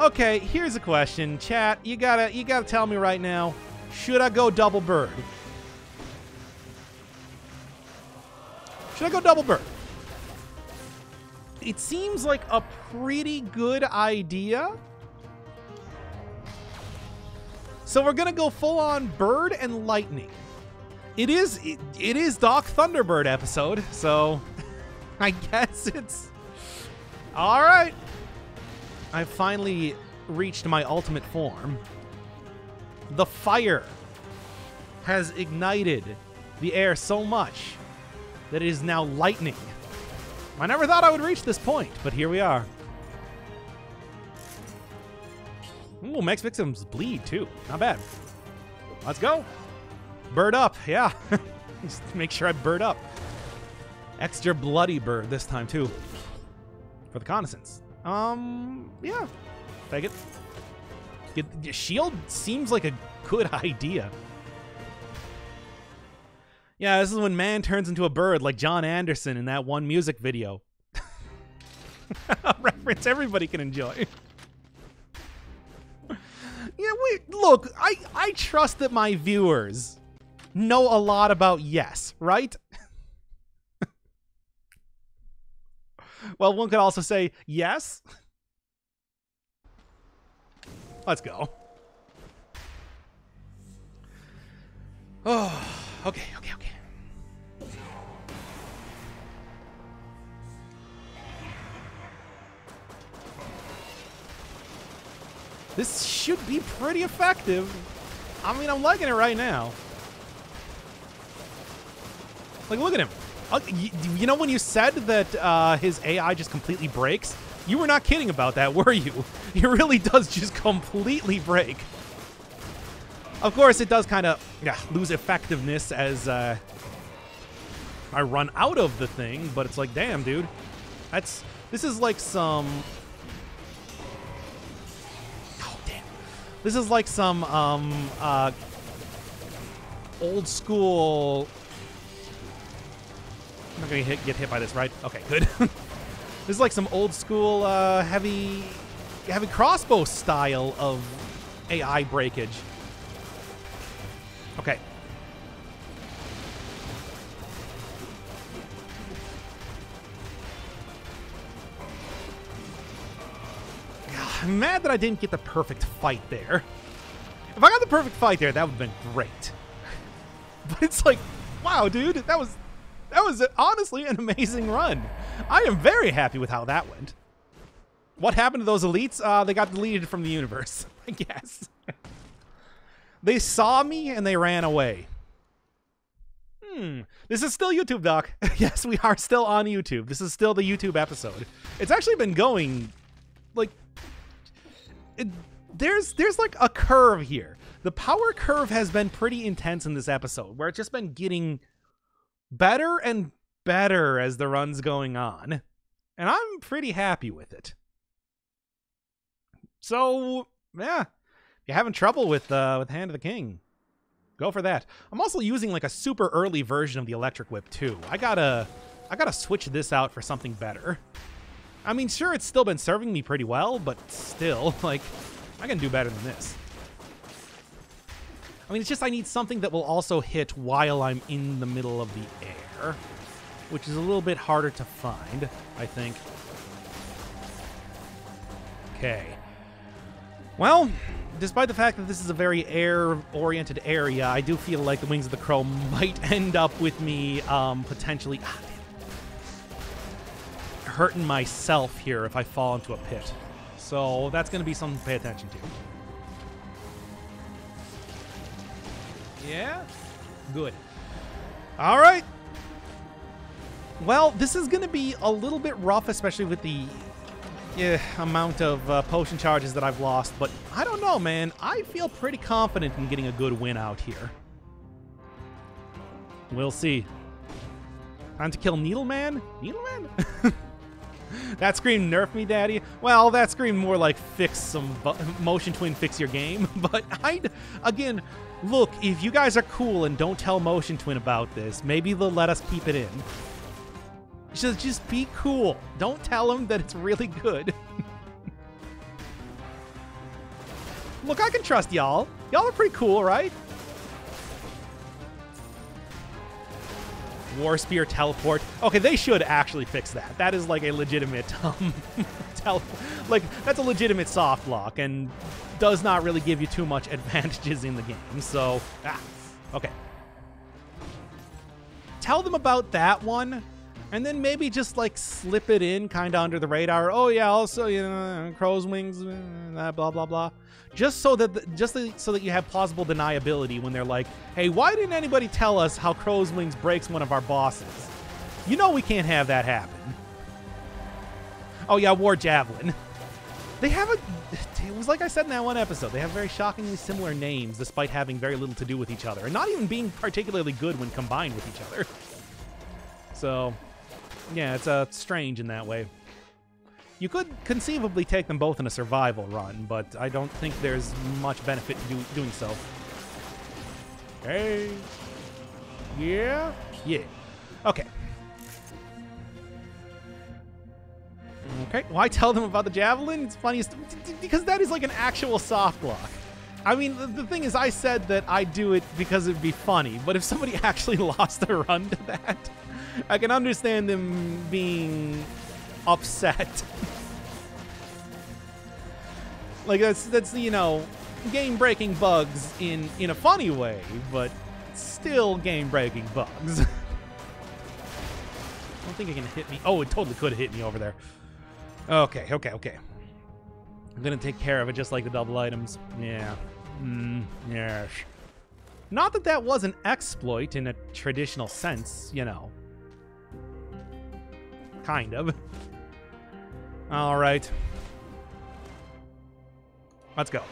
Okay, here's a question. Chat, you gotta you gotta tell me right now. Should I go double bird? Should I go double bird? It seems like a pretty good idea. So we're gonna go full on bird and lightning. It is it, it is Doc Thunderbird episode, so I guess it's all right. I've finally reached my ultimate form. The fire has ignited the air so much that it is now lightning. I never thought I would reach this point, but here we are. Ooh, makes victims bleed too. Not bad. Let's go. Bird up, yeah. Just make sure I bird up. Extra bloody bird this time too. For the connaissance. Um, yeah. Take it. Get, shield seems like a good idea. Yeah, this is when man turns into a bird like Jon Anderson in that one music video. reference everybody can enjoy. yeah, wait, look, I, I trust that my viewers know a lot about yes, right? Well, one could also say yes. Let's go. Oh, okay, okay, okay. This should be pretty effective. I mean, I'm liking it right now. Like, look at him. Uh, you know when you said that uh, his AI just completely breaks? You were not kidding about that, were you? It really does just completely break. Of course, it does kind of yeah, lose effectiveness as uh, I run out of the thing, but it's like, damn, dude. That's this is like some Oh damn. This is like some um uh old school I'm not gonna hit, get hit by this, right? Okay, good. This is like some old school uh, heavy heavy crossbow style of AI breakage. Okay. I'm mad that I didn't get the perfect fight there. If I got the perfect fight there, that would have been great. But it's like, wow, dude, that was that was honestly an amazing run. I am very happy with how that went. What happened to those elites? Uh, they got deleted from the universe, I guess. they saw me and they ran away. Hmm. This is still YouTube, Doc. yes, we are still on YouTube. This is still the YouTube episode. It's actually been going, like, it, there's there's like a curve here. The power curve has been pretty intense in this episode, where it's just been getting better and better as the run's going on. And I'm pretty happy with it. So, yeah. If you're having trouble with uh, with Hand of the King, go for that. I'm also using like a super early version of the Electric Whip too. I gotta I gotta switch this out for something better. I mean, sure, it's still been serving me pretty well, but still, like, I can do better than this. I mean, it's just I need something that will also hit while I'm in the middle of the air which is a little bit harder to find, I think. Okay. Well, despite the fact that this is a very air-oriented area, I do feel like the Wings of the Crow might end up with me um, potentially ah, hurting myself here if I fall into a pit. So that's going to be something to pay attention to. Yeah? Good. All right. Well, this is going to be a little bit rough, especially with the yeah, amount of uh, potion charges that I've lost, but I don't know, man. I feel pretty confident in getting a good win out here. We'll see. Time to kill Needleman? Needleman? that screamed nerf me, daddy. Well, that screamed more like fix some motion twin fix your game. But I, again, look, if you guys are cool and don't tell motion twin about this, maybe they'll let us keep it in. Just, just be cool. Don't tell them that it's really good. look, I can trust y'all. Y'all are pretty cool, right? War Spear teleport. Okay, they should actually fix that. That is like a legitimate um, like that's a legitimate soft lock and does not really give you too much advantages in the game. So, ah, okay. Tell them about that one and then maybe just like slip it in kind of under the radar. Oh yeah, also you know crow's wings, uh, blah blah blah just so that the, just so that you have plausible deniability when they're like, "Hey, why didn't anybody tell us how Crow's Wings breaks one of our bosses?" You know we can't have that happen. Oh yeah, War Javelin. They have a. It was like I said in that one episode. They have very shockingly similar names, despite having very little to do with each other, and not even being particularly good when combined with each other. So, yeah, it's uh, strange in that way. You could conceivably take them both in a survival run, but I don't think there's much benefit to do, doing so. Hey. Yeah? Yeah. Okay. Okay, why tell them about the javelin? It's funny because that is like an actual soft lock. I mean, the, the thing is, I said that I do it because it'd be funny, but if somebody actually lost a run to that, I can understand them being upset. like that's that's you know, game breaking bugs in in a funny way, but still game breaking bugs. I don't think it can hit me. Oh, it totally could have hit me over there. Okay, okay, okay. I'm gonna take care of it just like the double items. Yeah. Mm, yes. Not that that was an exploit in a traditional sense, you know. Kind of. All right. Let's go.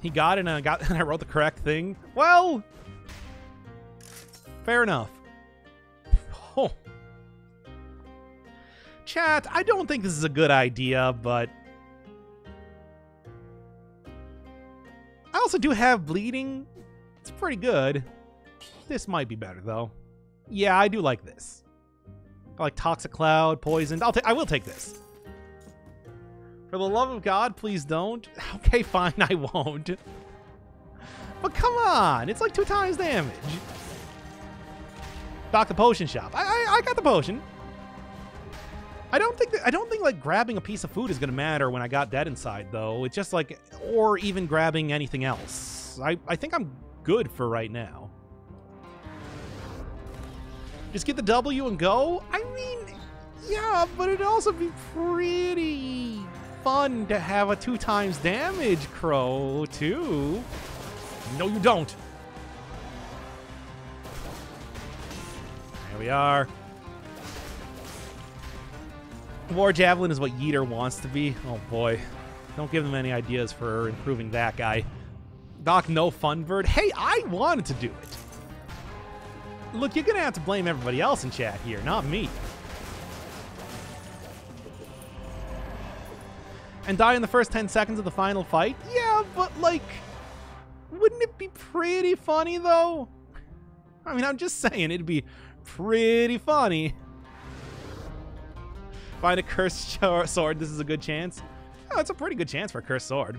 He got it and I got and I wrote the correct thing. Well, fair enough. Chat, I don't think this is a good idea, but I also do have bleeding. It's pretty good. This might be better though. Yeah, I do like this. I like Toxic Cloud, Poisoned. I'll. I will take this. For the love of God, please don't. Okay, fine, I won't. But come on, it's like two times damage. Doc the potion shop. I, I, I got the potion. I don't think that, I don't think like grabbing a piece of food is gonna matter when I got dead inside though. It's just like or even grabbing anything else. I, I think I'm good for right now. Just get the W and go? I mean, yeah, but it'd also be pretty fun to have a two times damage crow, too. No, you don't. There we are. War Javelin is what Yeeter wants to be. Oh boy. Don't give them any ideas for improving that guy. Doc No Fun Bird. Hey, I wanted to do it. Look, you're gonna have to blame everybody else in chat here, not me. And die in the first 10 seconds of the final fight? Yeah, but like, wouldn't it be pretty funny though? I mean, I'm just saying, it'd be pretty funny. Find a cursed sword, this is a good chance. Oh, it's a pretty good chance for a cursed sword.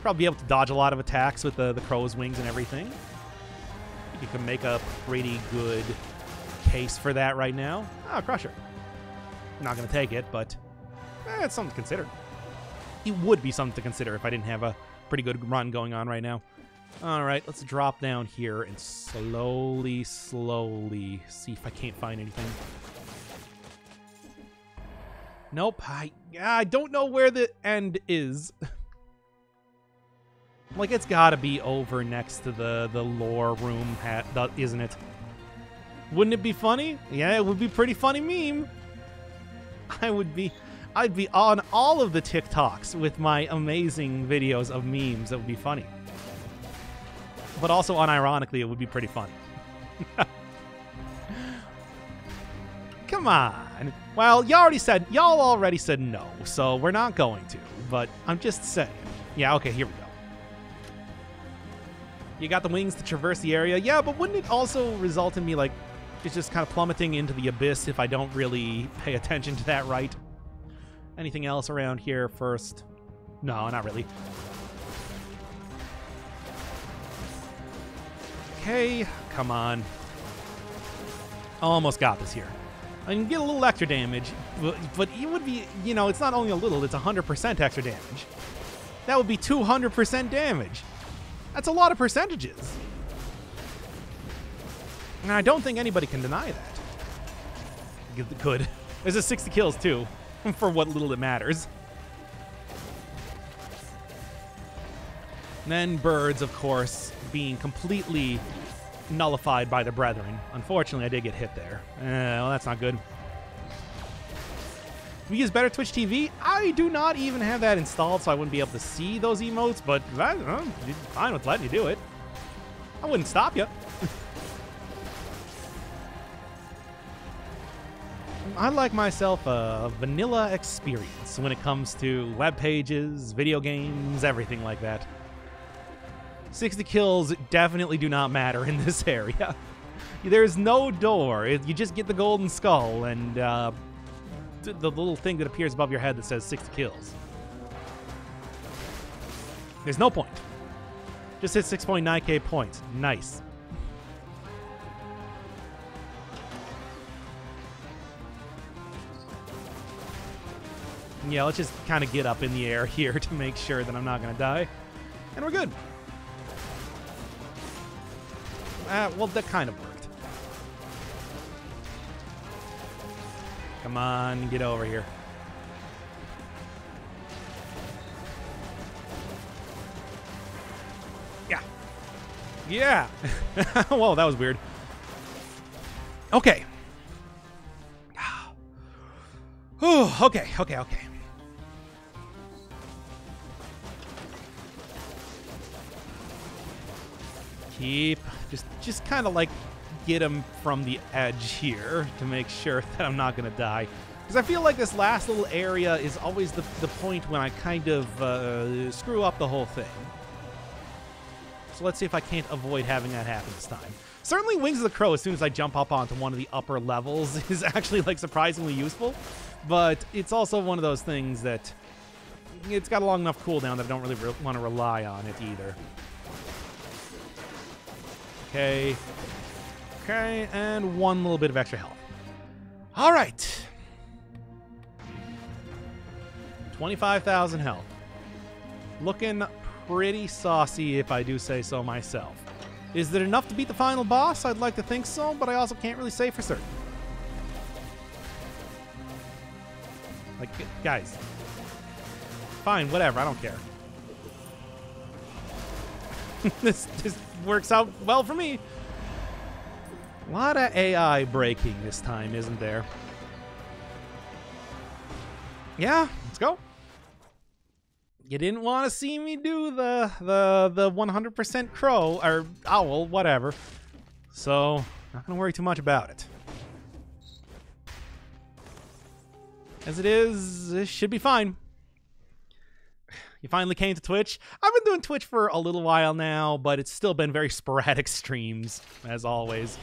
Probably be able to dodge a lot of attacks with the, the crow's wings and everything you can make a pretty good case for that right now. Ah, oh, Crusher. Not going to take it, but eh, it's something to consider. It would be something to consider if I didn't have a pretty good run going on right now. All right, let's drop down here and slowly, slowly see if I can't find anything. Nope, I, I don't know where the end is. Like, it's gotta be over next to the, the lore room, hat, isn't it? Wouldn't it be funny? Yeah, it would be pretty funny meme. I would be... I'd be on all of the TikToks with my amazing videos of memes that would be funny. but also unironically, it would be pretty funny. Come on. Well, you already said y'all already said no, so we're not going to. But I'm just saying. Yeah, okay, here we go. You got the wings to traverse the area. Yeah, but wouldn't it also result in me like it's just kind of plummeting into the abyss if I don't really pay attention to that right? Anything else around here first? No, not really. Okay, come on. Almost got this here. I can get a little extra damage, but, but it would be, you know, it's not only a little, it's 100% extra damage. That would be 200% damage. That's a lot of percentages. And I don't think anybody can deny that. Good. There's a 60 kills, too, for what little it matters. And then birds, of course, being completely nullified by the Brethren. Unfortunately, I did get hit there. Uh, well, that's not good. We use better Twitch TV. I do not even have that installed, so I wouldn't be able to see those emotes, but I don't know, fine with letting you do it. I wouldn't stop you. I like myself a vanilla experience when it comes to web pages, video games, everything like that. 60 kills definitely do not matter in this area. There's no door. You just get the golden skull and uh, the little thing that appears above your head that says 60 kills. There's no point. Just hit 6.9k points. Nice. Yeah, let's just kind of get up in the air here to make sure that I'm not going to die. And we're good. Uh, well, that kind of worked. Come on, get over here. Yeah. Yeah. Whoa, that was weird. Okay. okay, okay, okay. Keep just just kind of like get him from the edge here to make sure that I'm not going to die. Because I feel like this last little area is always the, the point when I kind of uh, screw up the whole thing. So let's see if I can't avoid having that happen this time. Certainly Wings of the Crow, as soon as I jump up onto one of the upper levels, is actually like surprisingly useful. But it's also one of those things that it's got a long enough cooldown that I don't really re want to rely on it either. Okay. Okay, and one little bit of extra health. All right. 25,000 health. Looking pretty saucy, if I do say so myself. Is it enough to beat the final boss? I'd like to think so, but I also can't really say for certain. Like, guys. Fine, whatever, I don't care. this, this works out well for me. A lot of AI breaking this time, isn't there? Yeah, let's go. You didn't want to see me do the the the 100% crow or owl, whatever. So, not gonna worry too much about it. As it is, it should be fine. You finally came to Twitch. I've been doing Twitch for a little while now, but it's still been very sporadic streams, as always.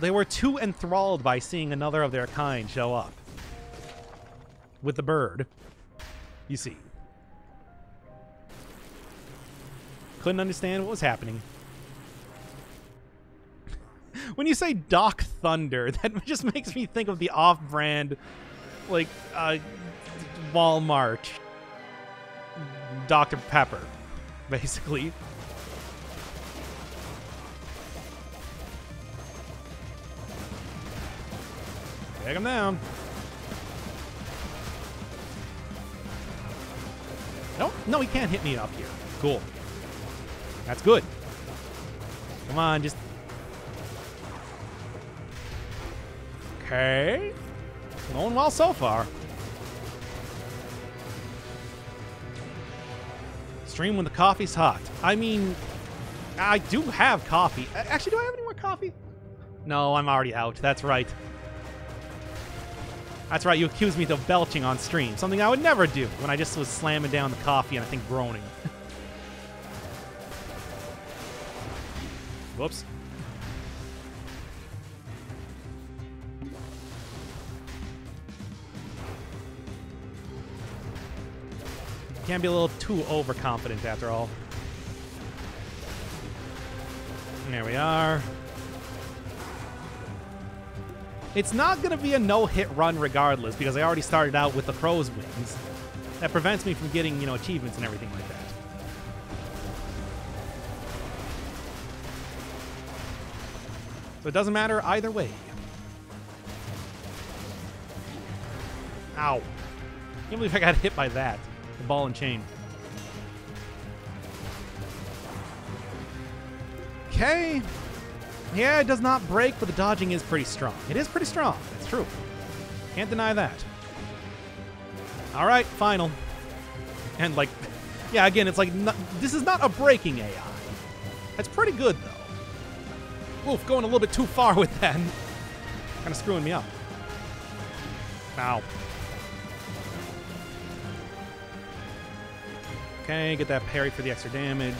They were too enthralled by seeing another of their kind show up. With the bird. You see. Couldn't understand what was happening. when you say Doc Thunder, that just makes me think of the off-brand, like, uh, Walmart Dr. Pepper, basically. Take him down. No, no, he can't hit me up here. Cool. That's good. Come on, just... Okay. Going well so far. Stream when the coffee's hot. I mean, I do have coffee. Actually, do I have any more coffee? No, I'm already out. That's right. That's right, you accused me of belching on stream, something I would never do when I just was slamming down the coffee and I think groaning. Whoops. Can't be a little too overconfident after all. There we are. It's not going to be a no-hit run regardless because I already started out with the crow's wings. That prevents me from getting, you know, achievements and everything like that. So it doesn't matter either way. Ow. Can't believe I got hit by that. The ball and chain. Okay. Yeah, it does not break, but the dodging is pretty strong. It is pretty strong. That's true. Can't deny that. All right, final. And like, yeah, again, it's like not, this is not a breaking AI. That's pretty good though. Oof, going a little bit too far with that. kind of screwing me up. Ow. Okay, get that parry for the extra damage.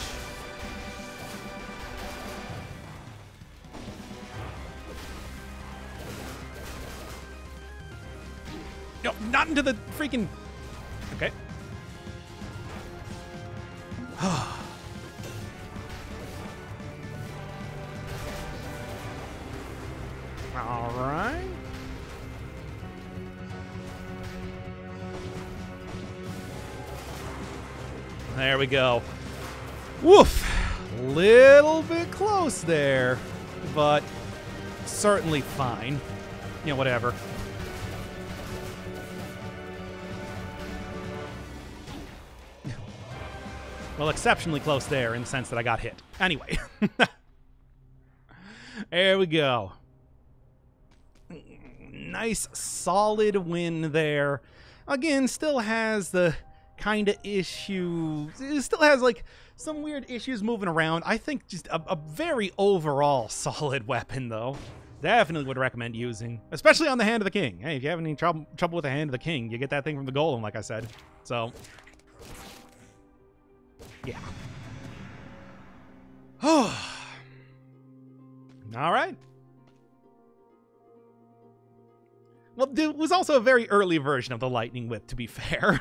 No, not into the freaking. Go. Woof! Little bit close there, but certainly fine. You know, whatever. Well, exceptionally close there in the sense that I got hit. Anyway. there we go. Nice, solid win there. Again, still has the kind of issues. It still has, like, some weird issues moving around. I think just a, a very overall solid weapon, though. Definitely would recommend using, especially on the Hand of the King. Hey, if you have any trouble trouble with the Hand of the King, you get that thing from the Golem, like I said. So, yeah. Oh. All right. Well, it was also a very early version of the Lightning Whip, to be fair.